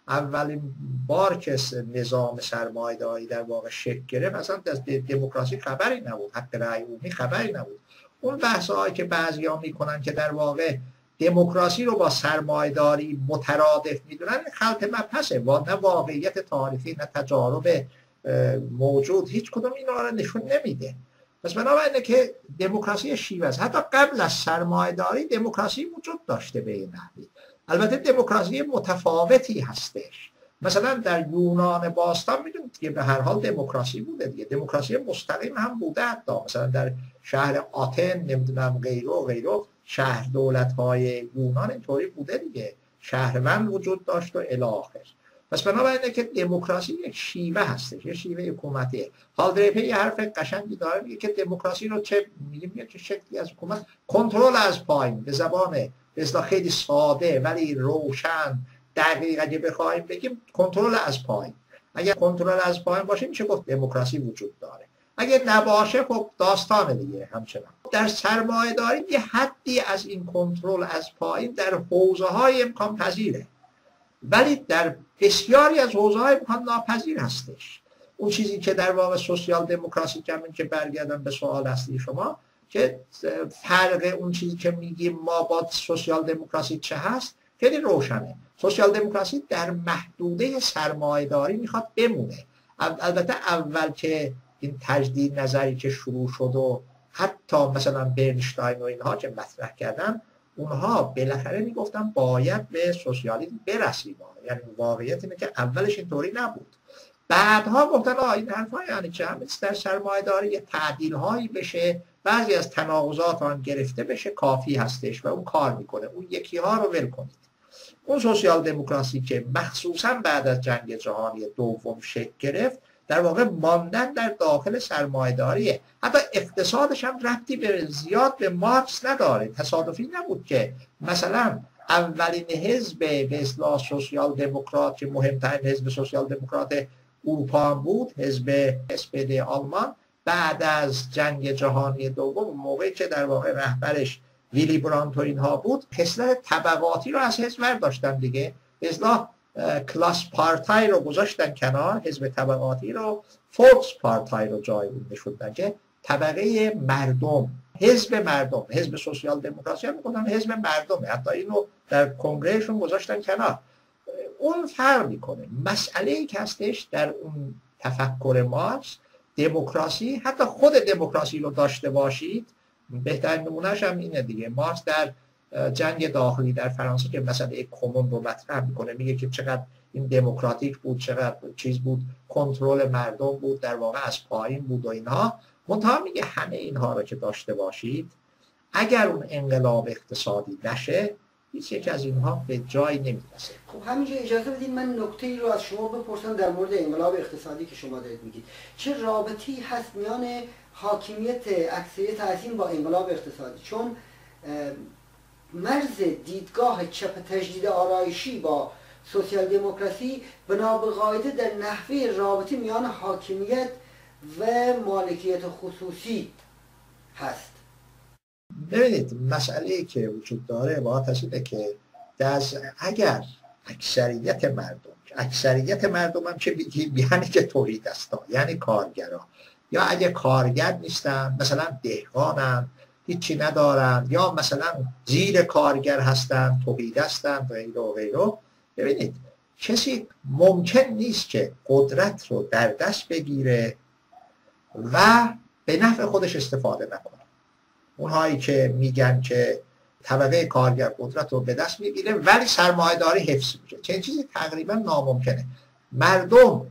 اولین بار که نظام سرمایه در واقع شکل گرفت اصلا از دموکراسی خبری نبود. حق رأی عمومی خبری نبود. اون بحث که بعضی ها می‌کنن که در واقع دموکراسی رو با سرمایهداری مترادف می‌دونن خلط مبحثه و نه واقعیت تاریخی نه تجارب موجود. هیچ کدوم این رو نشون نمیده. پس بنابراینه که دموکراسی شیوه است. حتی قبل از سرمایهداری دموکراسی وجود داشته به این نحوی. البته دموکراسی متفاوتی هستش. مثلا در یونان باستان می‌دونید که به هر حال دموکراسی بوده دیگه. دموکراسی مستقیم هم بوده حتی. مثلا در شهر آتن نمی‌دونم غیره و غیره شهر دولت های یونان اینطوری بوده دیگه. شهروند وجود داشت و الاخر پس بنابراینه که دموکراسی یک شیوه هستش یه شیوه حکومتیه. حال دریپه یه حرف قشنگی داره میگه که دموکراسی رو چه میگیم چه شکلی از حکومت؟ کنترل از پایین به زبان به خیلی ساده ولی روشن دقیق اگه بخوایم بگیم کنترل از پایین. اگر کنترل از پایین باشه میشه گفت دموکراسی وجود داره. اگه نباشه خب داستان دیگه همچنان. در سرمایه داری یه حدی از این کنترل از پایین در حوزه های امکان پذیره. ولی در بسیاری از حوزه های امکان ناپذیر هستش. اون چیزی که در واقع سوسیال دموکراسی کمین که برگردم به سوال هستی شما که فرق اون چیزی که میگیم ما با سوسیال دموکراسی چه هست خیلی روشنه. سوسیال دموکراسی در محدوده سرمایهداری می‌خواد بمونه. البته اول که این تجدید نظری که شروع شد و حتی مثلا برنشتاین و اینها که مطرح کردن اونها بالاخره می‌گفتن باید به سوسیالیسم برسیم. یعنی واقعیت اینه که اولش اینطوری نبود. بعدها گفتن آه این حرفا یعنی چه؟ در سرمایه داری یه تعدیل هایی بشه. بعضی از تناقضات آن گرفته بشه. کافی هستش و اون کار می‌کنه. اون یکی ها رو ول کنید. اون سوسیال دموکراسی که مخصوصا بعد از جنگ جهانی دوم شکل گرفت در واقع ماندن در داخل سرمایه‌داریه حتی اقتصادش هم ربطی به زیاد به مارکس نداره. تصادفی نبود که مثلا اولین حزب به اصلاح سوسیال دموکرات که مهمترین حزب سوسیال دموکرات اروپا بود حزب SPD آلمان بعد از جنگ جهانی دوم موقعی که در واقع رهبرش ویلی برانت و اینها بود خصلت طبقاتی رو از حزب داشتن دیگه. اصلا Klassenpartei رو گذاشتن کنار حزب طبقاتی رو. Volkspartei رو جاش نشوندن که طبقه مردم حزب مردم حزب سوسیال دموکراسی هم می‌گفتن حزب مردم. حتی اینو در کنگرهشون گذاشتن کنار. اون فرق می‌کنه مسئله ای که هستش در اون تفکر مارکس دموکراسی حتی خود دموکراسی رو داشته باشید. بهترین نمونهش هم اینه دیگه. مارکس در جنگ داخلی در فرانسه که مسئله کمون رو مطرح می‌کنه میگه که چقدر این دموکراتیک بود چقدر چیز بود کنترل مردم بود در واقع از پایین بود و اینها. منتها میگه همه اینها رو که داشته باشید اگر اون انقلاب اقتصادی نشه هیچ یک از اینها به جای نمی‌رسه. خب همینجا اجازه بدید من نکته ای رو از شما بپرسم در مورد انقلاب اقتصادی که شما دارید میگید. چه رابطی هست میان حاکمیت اکثریت عظیم با انقلاب اقتصادی؟ چون مرز دیدگاه چپ تجدید آرایشی با سوسیال دموکراسی بنا به قاعده در نحوه رابطه میان حاکمیت و مالکیت خصوصی هست. ببینید مسئله که وجود داره از اینه که اگر اکثریت مردم اکثریت مردم هم چه بگیم یعنی که توحید است یعنی کارگرا یا اگه کارگر نیستن مثلا دهقانن هیچی ندارن یا مثلا زیر کارگر هستن توحید غیره و غیره ببینید کسی ممکن نیست که قدرت رو در دست بگیره و به نفع خودش استفاده نکنه. اونهایی که میگن که طبقه کارگر قدرت رو به دست می‌گیره ولی سرمایهداری حفظ میشه. چه چیزی تقریبا ناممکنه. مردم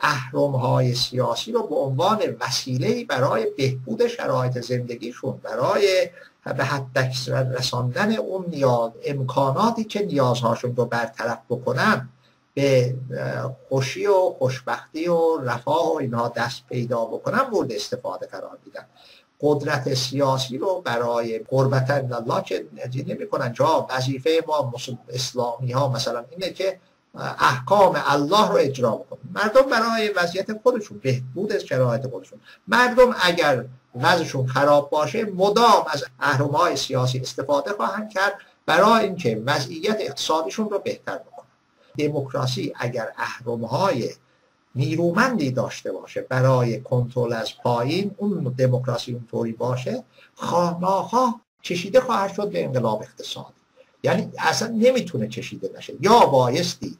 اهرم های سیاسی رو به عنوان وسیله برای بهبود شرایط زندگیشون برای به حد رساندن اون نیاز امکاناتی که نیازهاشون رو برطرف بکنن به خوشی و خوشبختی و رفاه و اینها دست پیدا بکنن مورد استفاده قرار میدن. قدرت سیاسی رو برای قربت الله که نمی کنن جا وظیفه ما اسلامی ها مثلا اینه که احکام الله رو اجرا بکنن. مردم برای وضعیت خودشون بهبود شرایط خودشون. مردم اگر وضعشون خراب باشه مدام از اهرمهای سیاسی استفاده خواهند کرد برای اینکه وضعیت اقتصادیشون رو بهتر بکنن. دموکراسی اگر اهرمهای نیرومندی داشته باشه برای کنترل از پایین اون دموکراسی اونطوری باشه خواه چشیده خواهد شد به انقلاب اقتصادی. یعنی اصلا نمی‌تونه چشیده نشه. یا بایستی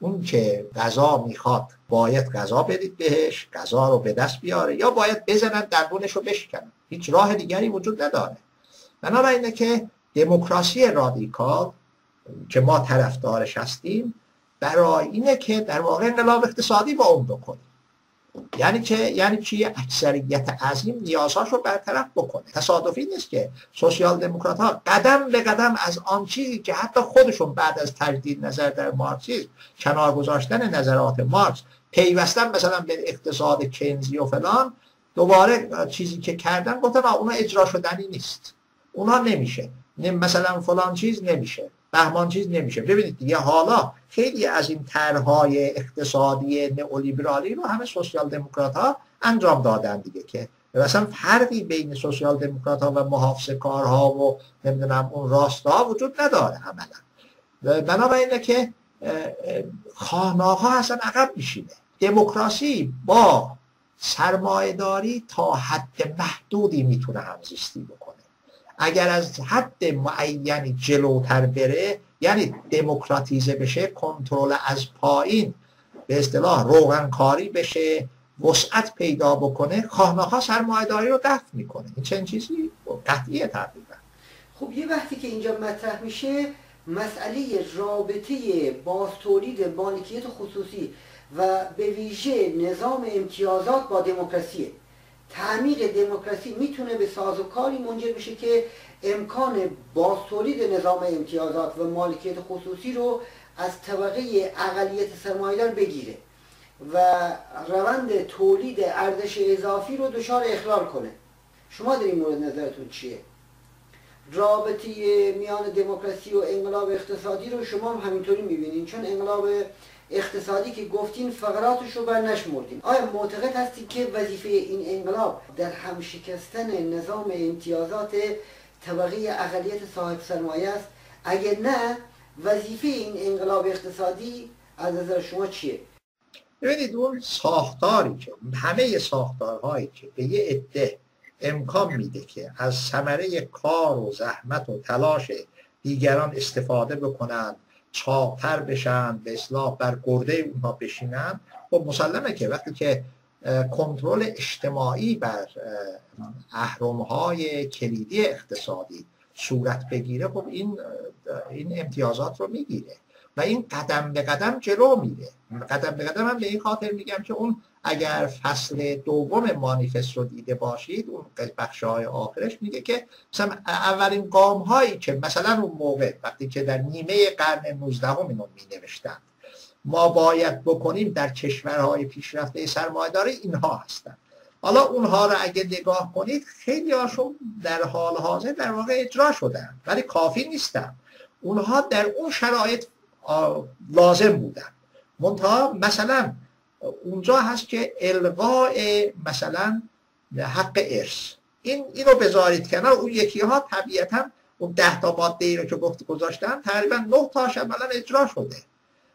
اون که غذا می‌خواد باید غذا بدید بهش غذا رو به دست بیاره یا باید بزنن دربونش رو بشکنن. هیچ راه دیگری وجود نداره. بنابراینه که دموکراسی رادیکال که ما طرفدارش هستیم برای اینه که در واقع انقلاب اقتصادی با اون بکنیم یعنی که یعنی چی؟ اکثریت عظیم نیازهاش رو برطرف بکنه. تصادفی نیست که سوسیال دموکرات ها قدم به قدم از آن چیزی که حتی خودشون بعد از تجدید نظر در مارکسیسم کنار گذاشتن نظرات مارکس. پیوستن مثلا به اقتصاد کنزی و فلان دوباره چیزی که کردن گفتن اونا اجرا شدنی نیست. اونا نمیشه. مثلا فلان چیز نمیشه. بهمان چیز نمیشه. ببینید دیگه حالا خیلی از این طرحهای اقتصادی نئولیبرالی رو همه سوسیال دموکرات ها انجام دادن دیگه که مثلا فرقی بین سوسیال دموکرات ها و محافظه کارها و نمی‌دونم اون راستا وجود نداره عملا. بنابراینه که خاناه ها اصلا عقب میشینه. دموکراسی با سرمایهداری تا حد محدودی می‌تونه همزیستی بکنه. اگر از حد معینی جلوتر بره یعنی دموکراتیزه بشه کنترل از پایین به اصطلاح روغنکاری بشه وسعت پیدا بکنه خواهناخواه سرمایه‌داری رو دفع می‌کنه. این چنین چیزی قطعیه تقریبا. خب یه وقتی که اینجا مطرح میشه مسئله رابطه باز تولید مالکیت خصوصی و به ویژه نظام امتیازات با دموکراسیه. تعمیق دموکراسی می‌تونه به سازوکاری منجر بشه که امکان باز تولید نظام امتیازات و مالکیت خصوصی رو از طبقه اقلیت سرمایدار بگیره و روند تولید ارزش اضافی رو دچار اخلال کنه. شما در این مورد نظرتون چیه؟ رابطه میان دموکراسی و انقلاب اقتصادی رو شما هم همینطوری می‌بینین چون انقلاب اقتصادی که گفتین فقراتش رو بر نشمردین. آیا معتقد هستید که وظیفه این انقلاب در همشکستن نظام امتیازات طبقه اقلیت صاحب سرمایه است؟ اگر نه وظیفه این انقلاب اقتصادی از نظر شما چیه؟ ببینید اون ساختاری که همه ساختارهایی که به یه عده امکان میده که از ثمره کار و زحمت و تلاش دیگران استفاده بکنن چاقتر بشن به اصلاح بر گرده اونها بشینن خب مسلمه که وقتی که کنترل اجتماعی بر اهرمهای کلیدی اقتصادی صورت بگیره خب این این امتیازات رو می‌گیره. و این قدم به قدم جلو میره. قدم به قدم هم به این خاطر میگم که اون اگر فصل دوم مانیفست رو دیده باشید اون بخش های آخرش میگه که مثلا اولین قام هایی که مثلا اون موقع وقتی که در نیمه قرن 19 هم اینو می نوشتند ما باید بکنیم در کشورهای پیشرفته سرمایه‌داری اینها هستند. حالا اونها رو اگه نگاه کنید خیلی هاشون در حال حاضر در واقع اجرا شدن ولی کافی نیستن. اونها در اون شرایط لازم بودن. منتها مثلا اونجا هست که الغاء مثلا حق ارث. این اینو بذارید کنار. اون یکی ها طبیعتا اون ده تا ماده ای رو که گفت گذاشتن تقریبا نه تاش عملا اجرا شده.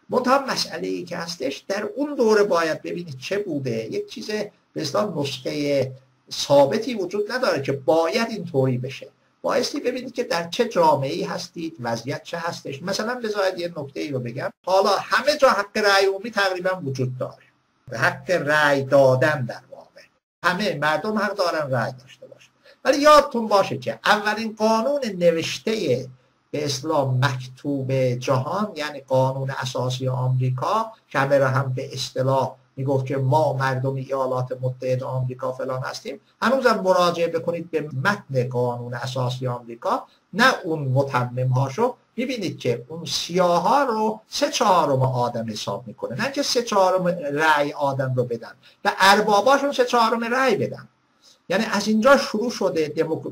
منتها مسئله ای که هستش در اون دوره باید ببینید چه بوده. یک چیز اصطلاح نسخه ثابتی وجود نداره که باید اینطوری بشه. بایستی ببینید که در چه جامعه ای هستید وضعیت چه هستش. مثلا بذارید یه نکته ای رو بگم. حالا همه جا حق عمومی تقریبا وجود داره. حق رأی دادن در واقع. همه مردم حق دارن رأی داشته باشن. ولی یادتون باشه که اولین قانون نوشته به اصطلاح مکتوب جهان یعنی قانون اساسی آمریکا که هم به اصطلاح می‌گفت که ما مردم ایالات متحده آمریکا فلان هستیم. هنوزم مراجعه بکنید به متن قانون اساسی آمریکا نه اون متمم هاشو می‌بینید که اون سیاه ها رو سه چهارم آدم حساب می‌کنه. نه که سه چهارم رأی آدم رو بدن و ارباباشون سه چهارم رأی بدن. یعنی از اینجا شروع شده دموک...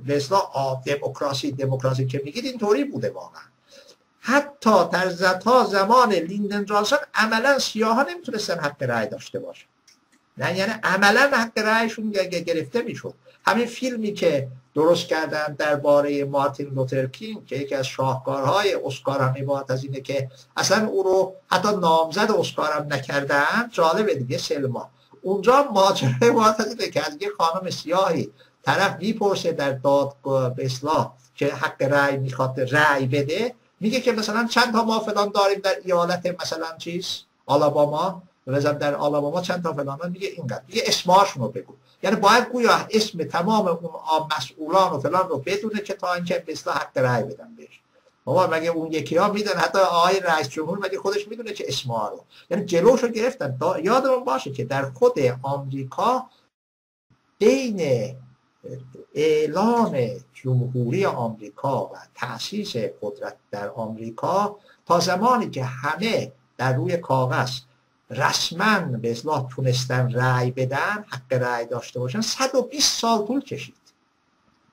دموکراسی دموکراسی که میگید اینطوری بوده واقعا. حتی در زتا زمان لیندن جانسون عملا سیاه ها نمی‌تونستن حق رأی داشته باشن. نه یعنی عملا حق رأیشون گرفته می‌شد. همین فیلمی که درست کردن درباره مارتین لوتر کینگ که یکی از شاهکارهای اسکار هم عبارت از اینه که اصلا او رو حتی نامزد اسکار هم نکردن. جالبه دیگه سلما. اونجا ماجرا عبارت از اینه که از یه خانم سیاهی طرف می‌پرسه در دادگاه به که حق رأی می‌خواد رأی بده. میگه که مثلا چند تا ما فلان داریم در ایالت مثلا چیز؟ آلاباما. مثلا در آلاباما چند تا فلان میگه اینقدر. میگه اسماشون رو بگو. یعنی باید گویا اسم تمام اون مسئولان و فلان رو بدونه که تا اینکه مثلا حق رأی بدن بهش. بابا مگه اون یکی ها میدن؟ حتی آقای رئیس جمهور مگه خودش می‌دونه که اسمها رو؟ یعنی جلوشو گرفتن. یادمون باشه که در خود آمریکا بین اعلان جمهوری آمریکا و تأسیس قدرت در آمریکا تا زمانی که همه در روی کاغذ رسما به اصلاح تونستن رأی بدن حق رأی داشته باشن 120 سال طول کشید.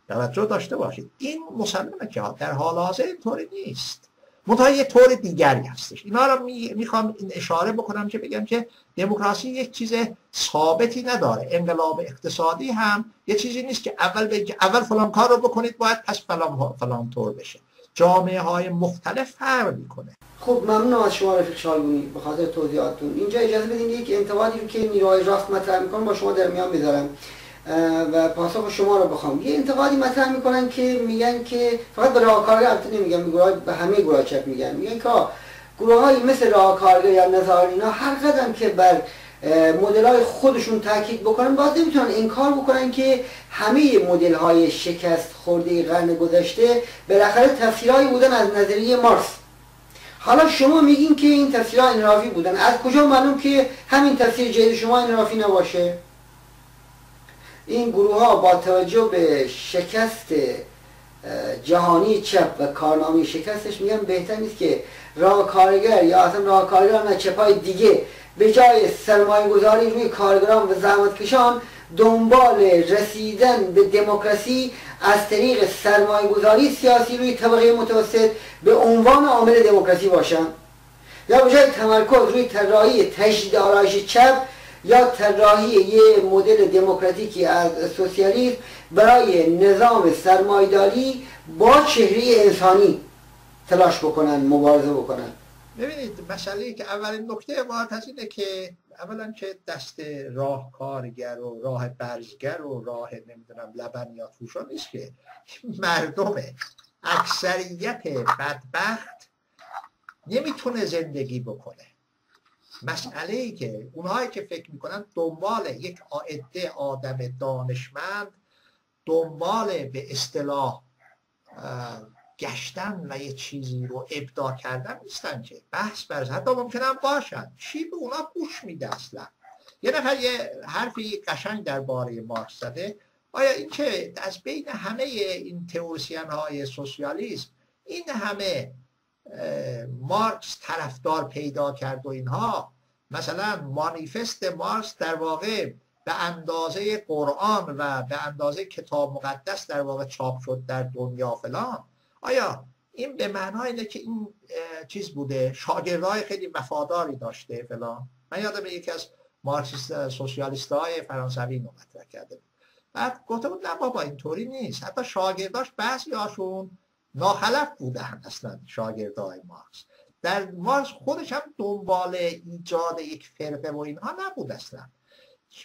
توجه داشته باشید. این مسلمه که در حال حاضر اینطوری نیست. منتها یه طور دیگری هستش. اینا رو می‌خوام این اشاره بکنم که بگم که دموکراسی یک چیز ثابتی نداره. انقلاب اقتصادی هم یه چیزی نیست که اول اول فلان کار رو بکنید باید پس فلان فلان طور بشه. جامعه های مختلف فرق می‌کنه. خب ممنون از شما رفیق شالگونی به خاطر توضیحاتتون اینجا اجازه بدین یک انتقادی رو که نیروهای راست مطرح می‌کنم با شما در میان بذارم. و پاسخ شما رو بخوام. یه انتقادی مطرح می‌کنن که میگن که فقط به راه کارگر البته نمیگن به همه گروه چپ میگن. میگن که گروه های مثل راه یا نظارینا هر قدم که بر مدل های خودشون تاکید بکنن باز نمی‌تونن این کار بکنن که همه مدل های شکست خورده قرن گذشته بالاخره تفسیرهایی بودن از نظریه مارس حالا شما میگین که این تفسیرها انرافی بودن. از کجا معلوم که همین تفسیر جدید شما انرافی نباشه؟ این گروه ها با توجه به شکست جهانی چپ و کارنامه شکستش میگن بهتر نیست که راه کارگر یا اصلا راه کارگر نه چپای دیگه به جای سرمایه گذاری روی کارگران و زحمتکشان دنبال رسیدن به دموکراسی از طریق سرمایه گذاری سیاسی روی طبقه متوسط به عنوان عامل دموکراسی باشن یا به جای تمرکز روی طراحی تجدید آرایش چپ یا طراحی یه مدل دموکراتیکی از سوسیالیسم برای نظام سرمایداری با چهره انسانی تلاش بکنن مبارزه بکنن. ببینید مسئله که اولین نکته عبارت از اینه که اولا که دست راه کارگر و راه برزگر و راه نمی‌دونم لبنیات فروشان نیست که. مردمه اکثریت بدبخت نمی‌تونه زندگی بکنه. مسئله ای که اونهایی که فکر می‌کنن دنبال یک عده آدم دانشمند دنبال به اصطلاح گشتن و یه چیزی رو ابداع کردن نیستن که. بحث بر حتی ممکنم باشن. چی به اونا گوش میده اصلا. یه نفر یه حرفی قشنگ درباره مارکس زده. آیا این که از بین همه این تئوریسین های سوسیالیسم این همه مارکس طرفدار پیدا کرد و اینها مثلا مانیفست مارکس در واقع به اندازه قرآن و به اندازه کتاب مقدس در واقع چاپ شد در دنیا فلان. آیا این به معنای اینه که این چیز بوده؟ شاگردای خیلی وفاداری داشته فلان. من یادم یکی از مارکسیست سوسیالیست های فرانسوی اینو مطرح کرده بود. بعد گفته بود نه بابا اینطوری نیست. حتی شاگرداش بعضی هاشون ناخلف بودن اصلا شاگردای مارکس. در مارکس خودش هم دنبال ایجاد یک فرقه و اینها نبود اصلا.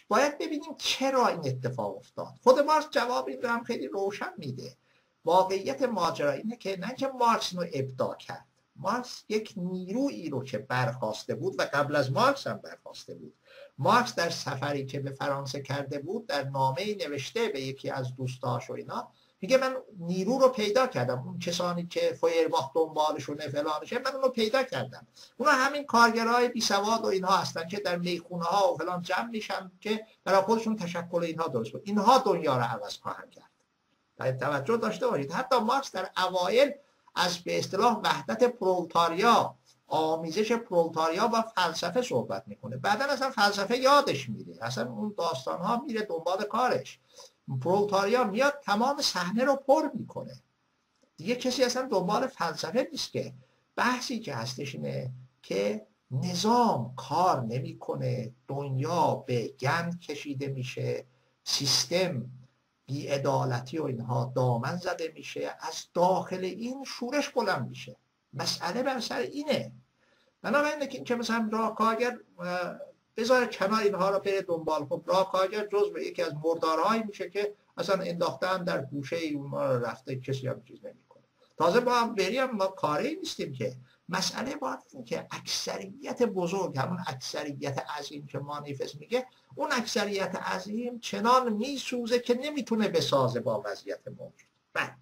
باید ببینیم چرا این اتفاق افتاد. خود مارکس جواب این رو هم خیلی روشن میده. واقعیت ماجرا اینه که نه که مارکس رو ابداع کرد مارکس یک نیرویی رو که برخواسته بود و قبل از مارکس هم برخواسته بود. مارکس در سفری که به فرانسه کرده بود در نامه نوشته به یکی از دوستاش و اینا میگه من نیرو رو پیدا کردم. اون کسانی که فویرباخ دنبالشونه فلانشه من اون رو پیدا کردم. اونا همین کارگرای بی سواد و اینها هستن که در می‌خونه ها و فلان جمع میشن که برای خودشون تشکل اینها درست بود اینها دنیا رو عوض خواهند کرد. توجه داشته باشید. حتی مارکس در اوایل از به اصطلاح وحدت پرولتاریا آمیزش پرولتاریا با فلسفه صحبت می‌کنه. بعدا اصلا فلسفه یادش میره. اصلا اون داستان ها میره دنبال کارش. پرولتاریا میاد تمام صحنه رو پر می‌کنه. دیگه کسی اصلا دنبال فلسفه نیست که بحثی که هستش اینه که نظام کار نمی‌کنه. دنیا به گند کشیده میشه. سیستم بیعدالتی و اینها دامن زده میشه از داخل این شورش بلند میشه. مسئله بر سر اینه. بنابراین که این که مثلا راه کارگر بذار کنار اینها رو بره دنبال خب راه کارگر جز به یکی از مردارهایی میشه که اصلا انداختن در گوشه اونها رو رفته کسی هم چیز نمی‌کنه. تازه با هم بریم ما کاری نیستیم که مسئله باید این که اکثریت بزرگ همون اکثریت عظیم که مانیفست میگه اون اکثریت عظیم چنان میسوزه که نمی‌تونه بسازه با وضعیت موجود. بله.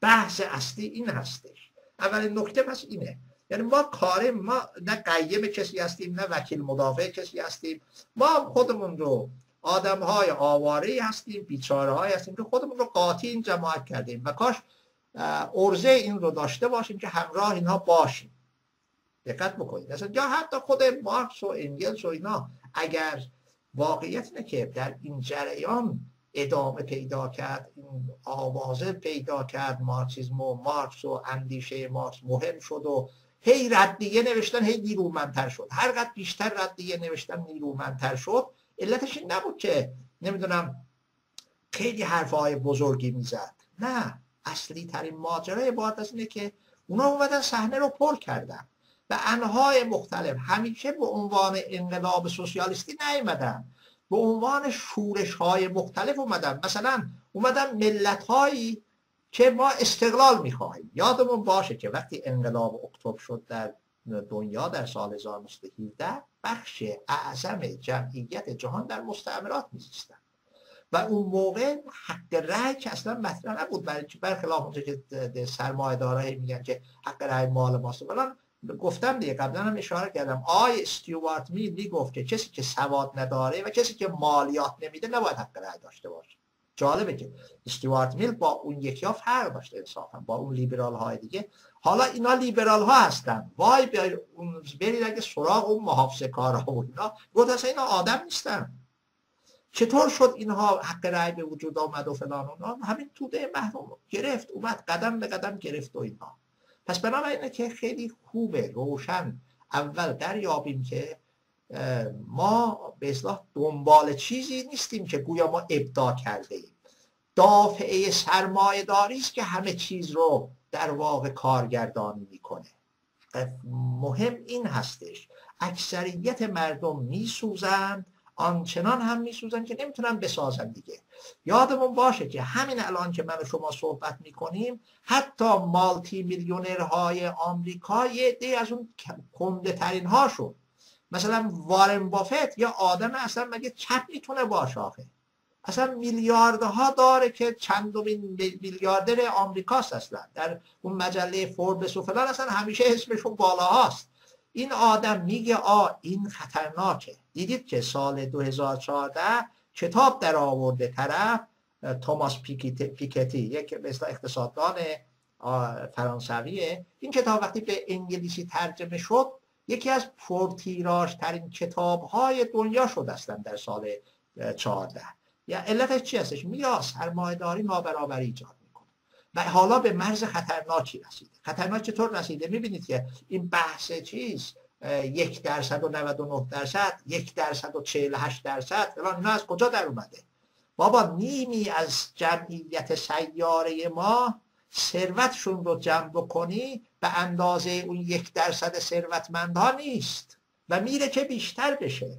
بحث اصلی این هستش. اولین نکته پس اینه. یعنی ما کار ما نه قیم کسی هستیم نه وکیل مدافع کسی هستیم. ما خودمون رو آدم های آواره هستیم بیچاره های هستیم که خودمون رو قاطی این جماعت کردیم. و کاش ارزه این رو داشته باشیم که همراه اینها باشیم. دقت بکنید. مثلا یا حتی خود مارکس و انگلس و اینا اگر واقعیت اینه که در این جریان ادامه پیدا کرد این آوازه پیدا کرد مارکسیزم و مارکس و اندیشه مارکس مهم شد و هی ردیه نوشتن هی نیرومندتر شد. هر قد بیشتر ردیه نوشتن نیرومندتر شد. علتش این نبود که نمی‌دونم خیلی حرفهای بزرگی می‌زد. نه اصلی ترین ماجرای باید از اینه که اونا اومدن صحنه رو پر کردن. به انهای مختلف. همیشه به عنوان انقلاب سوسیالیستی نیومدن به عنوان شورش های مختلف اومدن مثلا اومدن ملت هایی که ما استقلال می‌خواهیم. یادمون باشه که وقتی انقلاب اکتبر شد در دنیا در سال 1917 بخش اعظم جمعیت جهان در مستعمرات میزیستن. و اون موقع حق رأی که اصلا مطرح نبود. برای برخلاف اونجا که سرمایه داره میگن که حق رأی مال ماست. گفتم دیگه قبلا هم اشاره کردم. آی استیوارت میل می‌گفت که کسی که سواد نداره و کسی که مالیات نمیده نباید حق رأی داشته باشه. جالبه که استیوارت میل با اون یکی ها فرق داشته انصافا با اون لیبرال های دیگه. حالا اینا لیبرال ها هستن. وای برید اگه سراغ اون محافظه کارها و اینا. گفت اصلا اینا آدم نیستن. چطور شد اینها حق رأی به وجود آمد و فلان اونا همین توده محروم گرفت اومد قدم به قدم گرفت و اینها پس بنابراین که خیلی خوبه روشن اول دریابیم که ما به اصلاح دنبال چیزی نیستیم که گویا ما ابداع کرده ایم دافعه سرمایه است که همه چیز رو در واقع کارگردانی می‌کنه. مهم این هستش. اکثریت مردم میسوزند آنچنان هم میسوزن که نمی‌تونن بسازن دیگه. یادمون باشه که همین الان که من و شما صحبت می‌کنیم حتی مالتی میلیونرهای آمریکا یه دی از اون کنده ترین هاشون مثلا وارن بافت یا آدم اصلا مگه چپ می‌تونه باشه آخه؟ اصلا میلیاردها داره که چندمین میلیاردر آمریکاست اصلا. در اون مجله فوربس و فلان اصلا همیشه اسمشون بالا هاست این آدم میگه آ این خطرناکه. دیدید که سال 2014 کتاب در آورده طرف توماس پیکتی یک مثل اقتصاددان فرانسویه. این کتاب وقتی به انگلیسی ترجمه شد یکی از پرتیراژ ترین کتاب های دنیا شد هستن در سال 14 یا علتش چی هستش؟ میگه سرمایه‌داری نابرابری ایجاد. و حالا به مرز خطرناکی رسیده. خطرناک چطور رسیده؟ می‌بینید که این بحث چیز؟ یک درصد و 99 درصد یک درصد و 48 درصد. اینا از کجا در اومده؟ بابا نیمی از جمعیت سیاره ما ثروتشون رو جمع بکنی به اندازه اون یک درصد ثروتمندها نیست و میره که بیشتر بشه.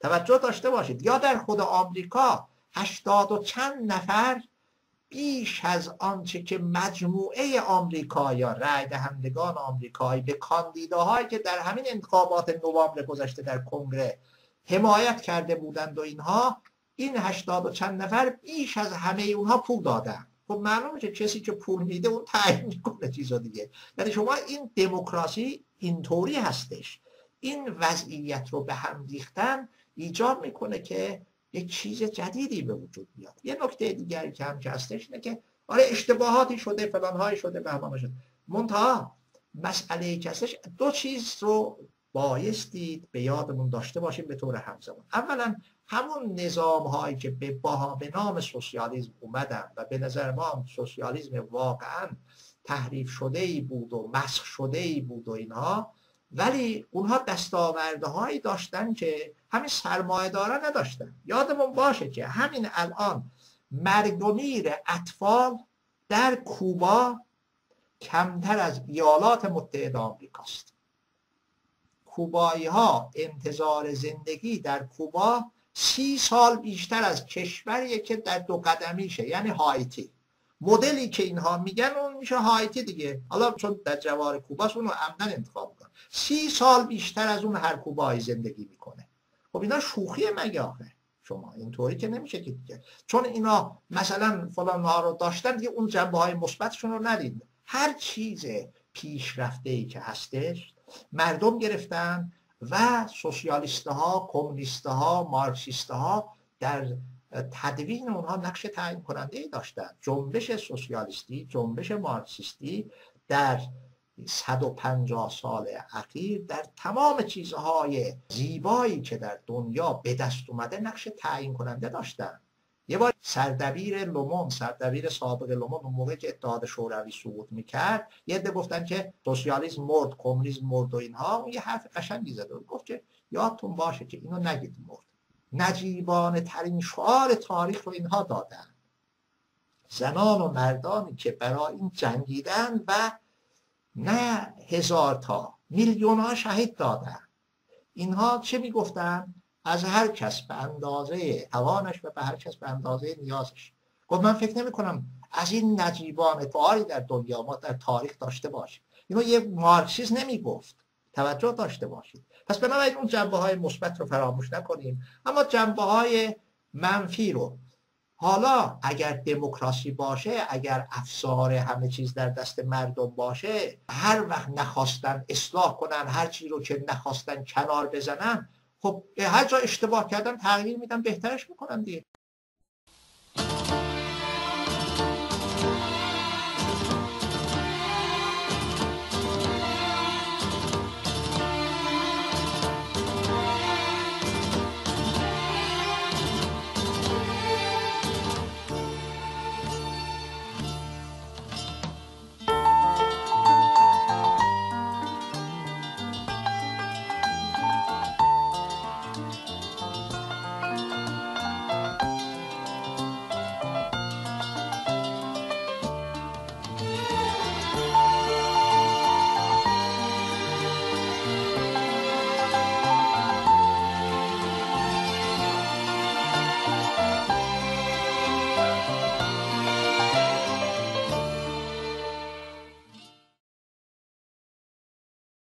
توجه داشته باشید. یا در خود آمریکا هشتاد و چند نفر بیش از آنچه که مجموعه آمریکا یا رای دهندگان آمریکایی به کاندیداهایی که در همین انتخابات نوامبر گذشته در کنگره حمایت کرده بودند و اینها این هشتاد و چند نفر بیش از همه اونها پول دادن خب معلومه که کسی که پول میده اون تعیین می‌کنه چیزا دیگه. یعنی شما این دموکراسی اینطوری هستش. این وضعیت رو به هم ریختن ایجاب می‌کنه که یک چیز جدیدی به وجود بیاد. یه نکته دیگری که هم هستش اینه که آره اشتباهاتی شده فلان شده بهمان شده. منتها مسئله که هستش دو چیز رو بایستید به یادمون داشته باشیم به طور همزمان. اولا همون نظام هایی که به, به نام سوسیالیسم اومدن و به نظر ما سوسیالیسم واقعا تحریف شده ای بود و مسخ شده ای بود و اینها ولی اونها دستاورده هایی داشتن که همین سرمایه داره نداشتن. یادمون باشه که همین الان مرگ و میر اطفال در کوبا کمتر از ایالات متحده آمریکاست. کوبایی ها انتظار زندگی در کوبا سی سال بیشتر از کشوریه که در دو قدمیشه یعنی هایتی. مدلی که اینها میگن اون میشه هایتی دیگه. حالا چون در جوار کوباست اونو عمدن انتخاب می‌کنن. سی سال بیشتر از اون هر کوبایی زندگی می‌کنه. خب اینا شوخی مگه آخه؟ شما اینطوری که نمیشه که دیگه. چون اینا مثلا فلان ها رو داشتن دیگه اون جنبه های مثبتشون رو ندید هر چیز پیشرفته ای که هستش مردم گرفتن و سوسیالیست ها کمونیست ها مارکسیست ها در تدوین اونها نقش تعیین کننده ای داشتن. جنبش سوسیالیستی جنبش مارکسیستی در 150 سال اخیر در تمام چیزهای زیبایی که در دنیا به دست اومده نقش تعیین کننده داشتن. یه بار سردبیر لومون سردبیر سابق لومون اون موقع که اتحاد شوروی سقوط می‌کرد یه عده گفتن که سوسیالیسم مرد کمونیسم مرد و اینها اون یه حرف قشنگی زده گفت که یادتون باشه که اینو نگید مرد. نجیبانه ترین شعار تاریخ رو اینها دادن. زنان و مردانی که برای این جنگیدن و نه هزار تا میلیون ها شهید دادن. اینها چه می‌گفتن؟ از هر کس به اندازه توانش و به هر کس به اندازه نیازش. گفت من فکر نمی کنم از این نجیبان فعالی در دنیا ما در تاریخ داشته باشیم. اینو یه مارکسیز نمی‌گفت. توجه داشته باشید. پس بنابراین اون جنبه های مثبت رو فراموش نکنیم اما جنبه های منفی رو. حالا اگر دموکراسی باشه اگر افسار همه چیز در دست مردم باشه هر وقت نخواستن اصلاح کنن هر چیزی رو که نخواستن کنار بزنن خب هر جا اشتباه کردن تغییر میدن بهترش می‌کنن دیگه.